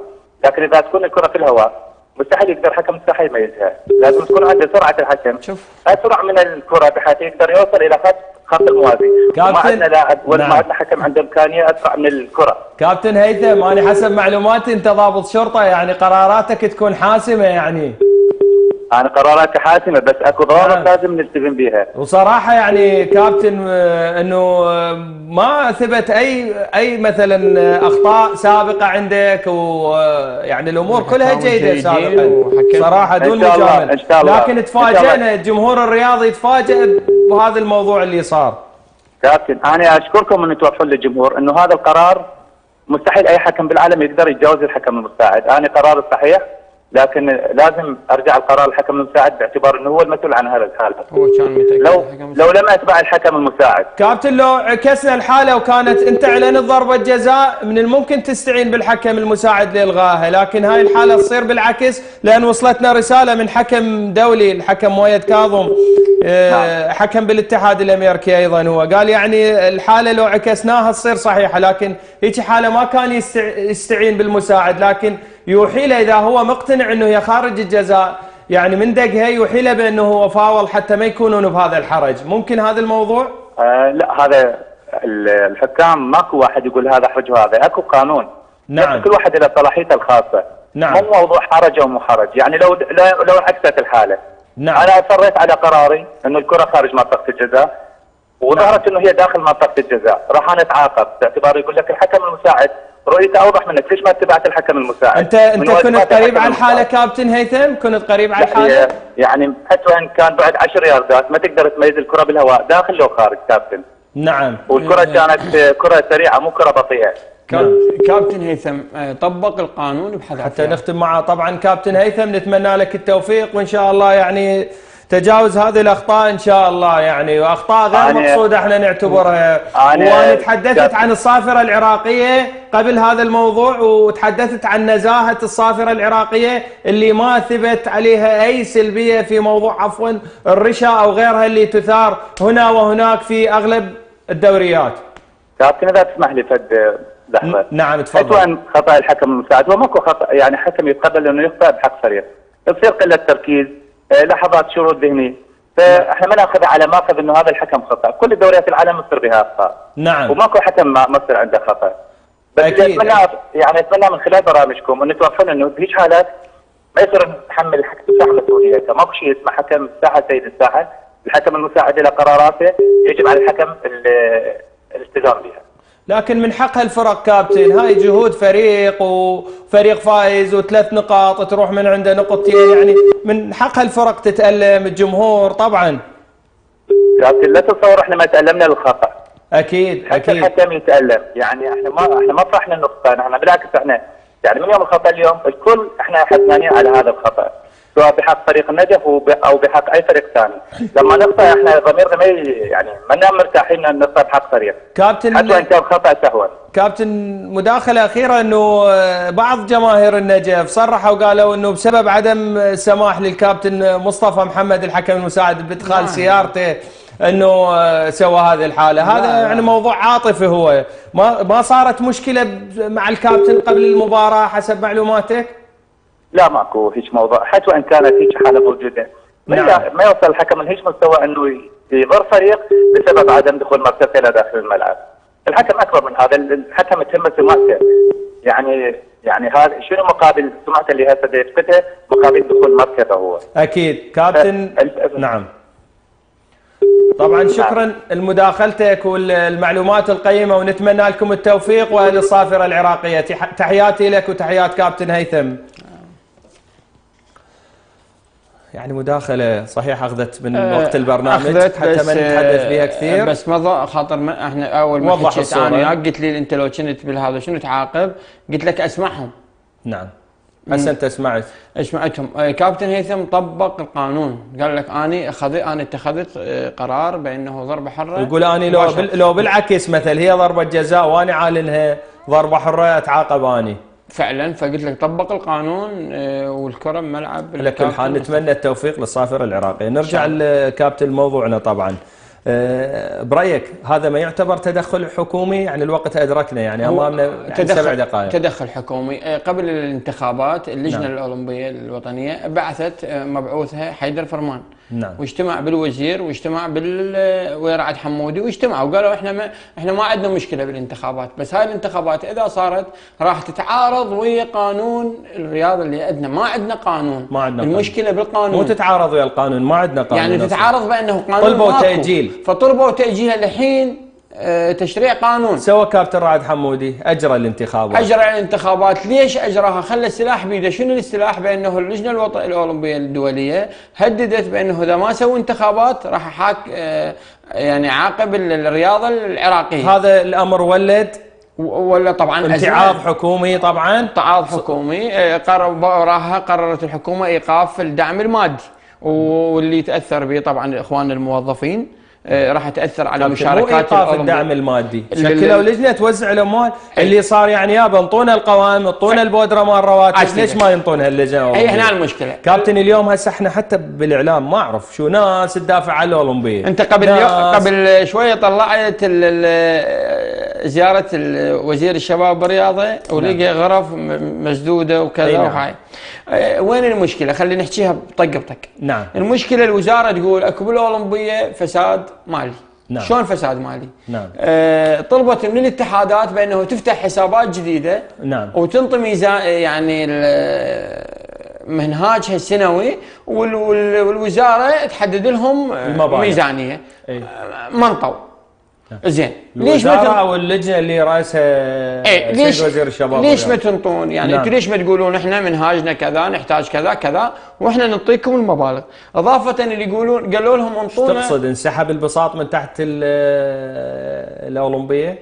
لكن إذا تكون الكرة في الهواء مستحيل يقدر حكم مستحيل يميزها لازم تكون عنده سرعة الحكم. شوف. اسرع من الكرة بحيث يقدر يوصل إلى خط خط الموازي. ما عندنا لاعب ولا نعم. ما عندنا حكم عنده إمكانية أسرع من الكرة. كابتن هيثم أنا حسب معلوماتي أنت ضابط شرطة يعني قراراتك تكون حاسمة يعني. أنا قراراتي حاسمة بس أكو ضوابط آه. لازم نلتزم بها وصراحة يعني كابتن آه، إنه آه، ما ثبت أي أي مثلا أخطاء سابقة عندك ويعني الأمور كلها جيدة سابقا. صراحة دون مجاملة. لكن تفاجئنا الجمهور الرياضي تفاجئ بهذا الموضوع اللي صار. كابتن أنا أشكركم ان توضحون للجمهور إنه هذا القرار مستحيل أي حكم بالعالم يقدر يتجاوز الحكم المساعد. أنا قراري الصحيح لكن لازم أرجع القرار الحكم المساعد باعتبار إنه هو المسؤول عن هذا الحالة. هو كان متأكد لو لو لم اتبع الحكم المساعد. كابتن لو عكسنا الحالة وكانت أنت اعلنت ضربه جزاء من الممكن تستعين بالحكم المساعد لالغائها لكن هاي الحالة تصير بالعكس لأن وصلتنا رسالة من حكم دولي الحكم مؤيد كاظم. آه، نعم. حكم بالاتحاد الأمريكي أيضا هو. قال يعني الحالة لو عكسناها تصير صحيحة لكن هيك حالة ما كان يستعين بالمساعد. لكن يوحي له إذا هو مقتنع إنه هي خارج الجزاء يعني من دقها يوحي له بأنه هو فاول حتى ما يكونون بهذا الحرج. ممكن هذا الموضوع؟ آه لا هذا الحكام ماكو واحد يقول هذا حرج وهذا أكو قانون. نعم. كل واحد له صلاحيته الخاصة. نعم. مو موضوع حرج أو مو حرج. يعني لو لو, لو عكست الحالة. نعم. أنا أصريت على قراري انه الكرة خارج منطقة الجزاء. وظهرت نعم. إنه هي داخل منطقة الجزاء. راح أنا أتعاقب باعتبار يقول لك الحكم المساعد. رؤيته أوضح منك. ليش ما اتبعت الحكم المساعد؟ انت أنت كنت قريب على الحاله كابتن هيثم؟ كنت قريب على الحاله يعني حتى وإن كان بعد 10 ياردات ما تقدر تميز الكرة بالهواء. داخل لو خارج كابتن؟ نعم. والكرة كانت كرة سريعة مو كرة بطيئة. كابتن هيثم آه، طبق القانون بحذافيره. حتى نختم معه. طبعا كابتن هيثم نتمنى لك التوفيق وإن شاء الله يعني تجاوز هذه الأخطاء إن شاء الله يعني وأخطاء غير مقصودة إحنا نعتبرها وأنا تحدثت عن الصافرة العراقية قبل هذا الموضوع وتحدثت عن نزاهة الصافرة العراقية اللي ما ثبت عليها أي سلبية في موضوع عفوا الرشا أو غيرها اللي تثار هنا وهناك في أغلب الدوريات. كابتن إذا تسمح لي فد لحظة نعم تفضل. عن خطأ الحكم المساعد هو ماكو خطأ يعني حكم يتقبل أنه يخطئ بحق فريق تصير قلة تركيز لحظات شرود ذهني فإحنا ما ناخذها على ماخذ إنه هذا الحكم خطأ، كل الدوريات العالم تصير بها أخطاء. نعم. وماكو حكم ما يصير عنده خطأ. بس أكيد. اتمنى يعني أتمنى من خلال برامجكم انه توفرنا إنه بهيج حالات ما يصير نحمل الحكم الساحة مسؤوليته، ماكو شيء اسمه حكم الساحة سيد الساحة، الحكم المساعد له قراراته يجب على الحكم الالتزام بها. لكن من حق هالفرق كابتن. هاي جهود فريق وفريق فايز وثلاث نقاط تروح من عنده نقطتين. يعني من حق هالفرق تتألم الجمهور طبعا. كابتن لا تتصور إحنا ما تألمنا للخطأ. أكيد حتى أكيد. الحكم يتألم. يعني إحنا ما إحنا ما فرحنا النقطة إحنا بالعكس إحنا يعني من يوم الخطأ اليوم الكل إحنا حزنانين على هذا الخطأ. سواء بحق فريق النجف أو بحق أي فريق ثاني. لما نخطا إحنا ضميرنا ما يعني ما مرتاحين إن نخطا بحق فريق كابتن حتى وان كان خطأ سهوا كابتن مداخلة أخيرة إنه بعض جماهير النجف صرحوا وقالوا إنه بسبب عدم سماح للكابتن مصطفى محمد الحكم المساعد بإدخال نعم. سيارته إنه سوى هذه الحالة. هذا يعني موضوع عاطفي هو. ما ما صارت مشكلة مع الكابتن قبل المباراة حسب معلوماتك؟ لا ماكو هيك موضوع حتى وإن كانت هيك حالة موجودة. نعم. ما يوصل الحكم لهيك مستوى إنه يضر فريق بسبب عدم دخول مرتبه إلى داخل الملعب. الحكم أكبر من هذا، الحكم تهمه سمعته. يعني يعني هذا شنو مقابل سمعته اللي هسه يثبتها مقابل دخول مركبه هو. أكيد. كابتن؟ نعم. طبعا شكرا. لمداخلتك والمعلومات القيمة ونتمنى لكم التوفيق وللصافره العراقية. تحياتي لك وتحيات كابتن هيثم. يعني مداخلة صحيح أخذت من أه وقت البرنامج حتى ما نتحدث فيها كثير. بس ما خاطر ما إحنا أول ما حكيت أنا قلت لي أنت لو كنت بالهذا شنو تعاقب؟ قلت لك أسمعهم. نعم. هسه أنت سمعت سمعتهم آه، كابتن هيثم طبق القانون. قال لك أني اخذ أنا اتخذت آه، قرار بأنه ضربه حرة يقول أني لو بال... لو بالعكس مثل هي ضربة جزاء وأنا عالنها ضربة حرة أتعاقب أني. فعلا فقلت لك طبق القانون آه، والكره ملعب لكن حال نتمنى التوفيق للصافرة العراقية. نرجع لكابتن موضوعنا طبعا. آه، برأيك هذا ما يعتبر تدخل حكومي؟ يعني الوقت أدركنا يعني أمامنا يعني تدخل سبع دقائق. تدخل حكومي. آه، قبل الانتخابات اللجنة نعم. الأولمبية الوطنية بعثت مبعوثها حيدر فرمان. نعم. واجتمع بالوزير واجتمع بال ويرعد حمودي واجتمعوا. وقالوا إحنا ما إحنا ما عندنا مشكلة بالانتخابات بس هاي الانتخابات إذا صارت راح تتعارض ويا قانون الرياضة اللي عندنا. ما عندنا قانون. ما عندنا المشكلة قانون. بالقانون. مو تتعارض ويا القانون ما عندنا قانون يعني تتعارض بأنه قانون طلبوا تأجيل. فطلبوا تأجيل الحين تشريع قانون. سوى كابتن رائد حمودي أجرى الانتخابات. أجرى الانتخابات. ليش اجراها خلى السلاح بيده. شنو السلاح؟ بأنه اللجنه الوطنيه الأولمبية الدولية هددت بأنه إذا ما سووا انتخابات راح حاك آه، يعني عاقب الرياضة العراقية. هذا الأمر ولد. ولا طبعا امتعاض حكومي طبعا. امتعاض حكومي. آه، قرر وراها قررت الحكومة إيقاف الدعم المادي. واللي تاثر به طبعا اخواننا الموظفين. آه، راح تاثر على مشاركات إيقاف الدعم المادي. شكلوا لجنه توزع الأموال. اللي صار يعني يابا انطونا القوائم انطونا البودره مال الرواتب ليش ما ينطونها اللجنه هي هنا المشكلة. كابتن اليوم هسه إحنا حتى بالإعلام ما أعرف شو ناس تدافع على الاولمبيه أنت قبل قبل شوية طلعت زيارة وزير الشباب والرياضه ولقى نعم. غرف مسدودة وكذا نعم. وهاي. آه، وين المشكلة؟ خلينا نحكيها بطق بطق. نعم. المشكلة الوزارة تقول أكو بالأولمبية فساد مالي. نعم. شلون فساد مالي؟ نعم. آه طلبت من الاتحادات بأنه تفتح حسابات جديدة نعم. وتنطي ميزان يعني منهاجها السنوي والوزارة تحدد لهم ميزانية. أي. منطوا نعم. زين. ليش ما تن... أو اللجنه اللي راسها إيه ليش وزير الشباب ليش ما تنطون؟ يعني نعم. أنتم ليش ما تقولون إحنا منهاجنا كذا نحتاج كذا كذا وإحنا نعطيكم المبالغ. إضافة اللي يقولون قالوا لهم انطونا تقصد؟ انسحب البساط من تحت الأولمبية؟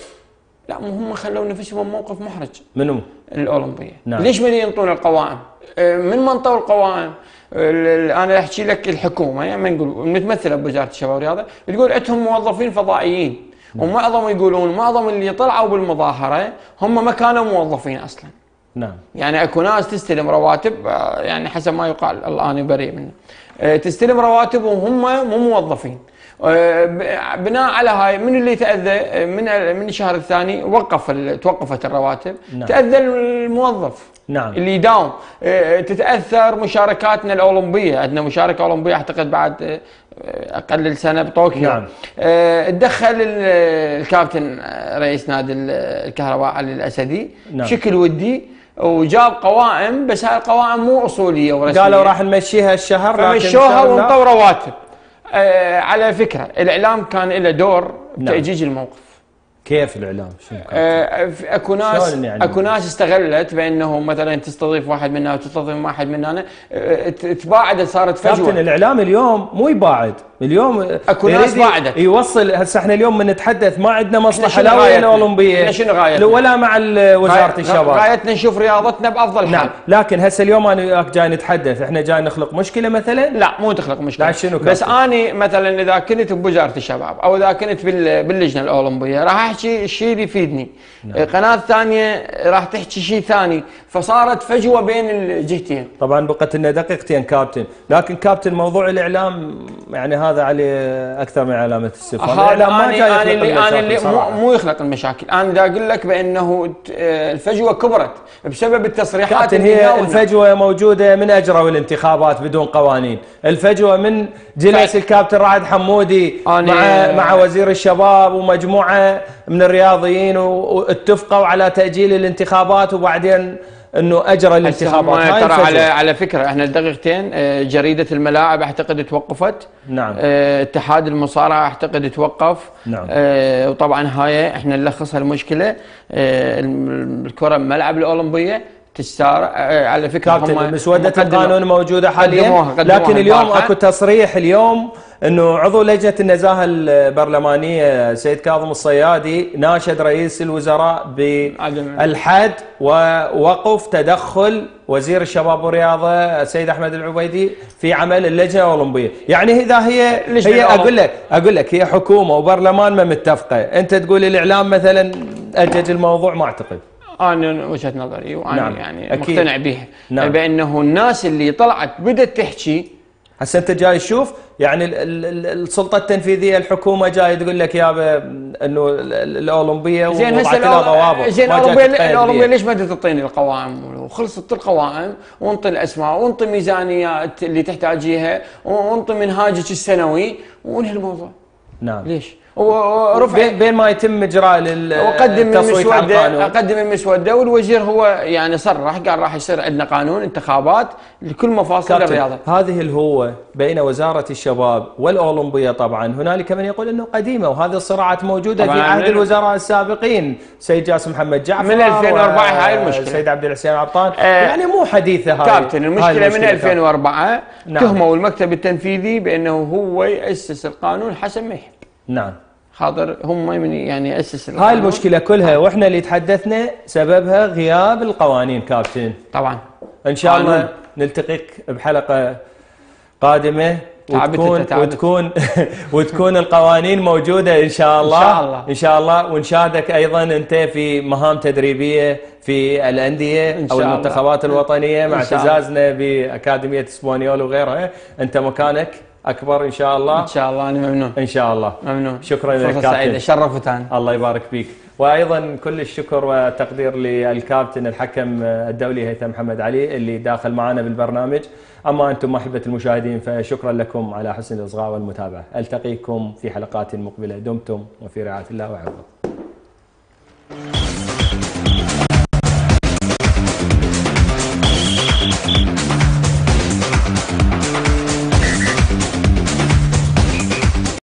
لا هم خلوا نفسهم موقف محرج. منو؟ الأولمبية. نعم. ليش ما ينطون القوائم؟ آه، من منطوا القوائم؟ أنا أحكي لك الحكومة يعني نقول متمثله بوزارة الشباب والرياضة تقول عندهم موظفين فضائيين. ومعظم يقولون معظم اللي طلعوا بالمظاهرة هم ما كانوا موظفين أصلا. نعم. يعني أكو ناس تستلم رواتب آه، يعني حسب ما يقال الان بريء منه. آه، تستلم رواتب وهم مو موظفين. آه، بناء على هاي من اللي تأذى؟ من من الشهر الثاني وقف توقفت الرواتب. نعم. تأذى الموظف نعم. اللي يداوم. تتأثر مشاركاتنا الأولمبية. عندنا مشاركة أولمبية أعتقد بعد أقل سنه بطوكيو. نعم. أه تدخل الكابتن رئيس نادي الكهرباء علي الأسدي. نعم. بشكل ودي وجاب قوائم بس هاي القوائم مو أصولية ورسمية. قالوا راح نمشيها الشهر فمشوها ونطوا رواتب. أه على فكرة الإعلام كان له دور نعم. تاجيج الموقف. كيف الإعلام؟ شنو آه أكو ناس يعني؟ أكو ناس استغلت بانه مثلا تستضيف واحد منا وتستضيف واحد منا آه تباعدت صارت فجوة. كابتن الإعلام اليوم مو يباعد. اليوم أكو ناس باعدت يوصل هسه إحنا اليوم من نتحدث ما عندنا مصلحة لا ويا الاولمبيه شنو غايتنا؟ ولا مع وزارة الشباب. غايتنا نشوف رياضتنا بأفضل حال. نعم لكن هسه اليوم أنا وياك جاي نتحدث إحنا جاي نخلق مشكلة مثلا؟ لا مو تخلق مشكلة. شنو بس أني مثلا إذا كنت بوزارة الشباب أو إذا كنت باللجنة الأولمبية راح أحكي الشيء اللي يفيدني نعم. قناة ثانية راح تحكي شيء ثاني. فصارت فجوة بين الجهتين. طبعا بقت لنا دقيقتين كابتن. لكن كابتن موضوع الإعلام يعني هذا عليه أكثر من علامة استفهام. هذا ما جاي أنا اللي أنا اللي مو, مو يخلق المشاكل. أنا دا أقول لك بأنه الفجوة كبرت بسبب التصريحات كابتن هي الفجوة موجودة من اجروا الانتخابات بدون قوانين. الفجوة من جلس طيب. الكابتن رائد حمودي مع مع وزير الشباب ومجموعة من الرياضيين واتفقوا على تأجيل الانتخابات وبعدين إنه أجرى الانتخابات ترى على على فكرة إحنا دقيقتين آه، جريدة الملاعب أعتقد توقفت. نعم. آه اتحاد المصارعة أعتقد توقف. نعم. آه وطبعا هاي إحنا نلخص المشكلة الكرة الملعب الأولمبية تستار آه، على فكرة هم مسوده القانون موجودة حاليا لكن اليوم أكو تصريح اليوم إنه عضو لجنة النزاهة البرلمانية سيد كاظم الصيادي ناشد رئيس الوزراء بالحد ووقف تدخل وزير الشباب والرياضة السيد أحمد العبيدي في عمل اللجنة الأولمبية، يعني إذا هي هي أقول لك أقول لك هي حكومة وبرلمان ما متفقة، أنت تقول الإعلام مثلا أجج الموضوع ما أعتقد. أنا وجهة نظري وأنا نعم. يعني أكيد. مقتنع بها نعم. بأنه الناس اللي طلعت بدأت تحكي هسه أنت جاي تشوف يعني السلطة التنفيذية الحكومة جاي تقول لك يا إنه الأولمبية زين هسه ضوابط زين الاولمبيه الأولمبية ليش ما تعطيني القوائم وخلصت القوائم وانطي الأسماء وانطي ميزانيات اللي تحتاجيها وانطي منهاجك السنوي وانهي الموضوع نعم ليش؟ ورفع بين ما يتم إجراء وقدم المسوده قدم المسوده والوزير هو يعني صرح قال راح يصير عندنا قانون انتخابات لكل مفاصل الرياضة. هذه الهوة بين وزارة الشباب والأولمبية طبعا. هنالك من يقول إنه قديمة وهذه الصراعات موجودة في عهد الوزراء السابقين. سيد جاسم محمد جعفر من 2004 هاي المشكلة. سيد عبد الحسين عطان آه يعني مو حديثة هاي كابتن المشكلة, المشكلة. من 2004 نعم. تهموا المكتب التنفيذي بأنه هو يأسس القانون حسب ما يحب نعم. حاضر هم من يعني اسس هاي المشكلة كلها وإحنا اللي تحدثنا سببها غياب القوانين كابتن. طبعا. إن شاء الله نلتقيك بحلقة قادمة وتكون وتكون وتكون القوانين موجودة إن شاء الله. ان شاء الله. إن شاء الله. ونشاهدك أيضا أنت في مهام تدريبية في الأندية أو المنتخبات الوطنية مع اعتزازنا بأكاديمية إسبانيول وغيرها. أنت مكانك. أكبر إن شاء الله. إن شاء الله أنا ممنون. إن شاء الله. ممنون. شكرا لك كابتن. سعيدة. شرفت أنا الله يبارك فيك. وأيضا كل الشكر والتقدير للكابتن الحكم الدولي هيثم محمد علي اللي داخل معنا بالبرنامج. أما أنتم أحبة المشاهدين فشكرا لكم على حسن الإصغاء والمتابعة. ألتقيكم في حلقات مقبلة. دمتم وفي رعاية الله وحفظه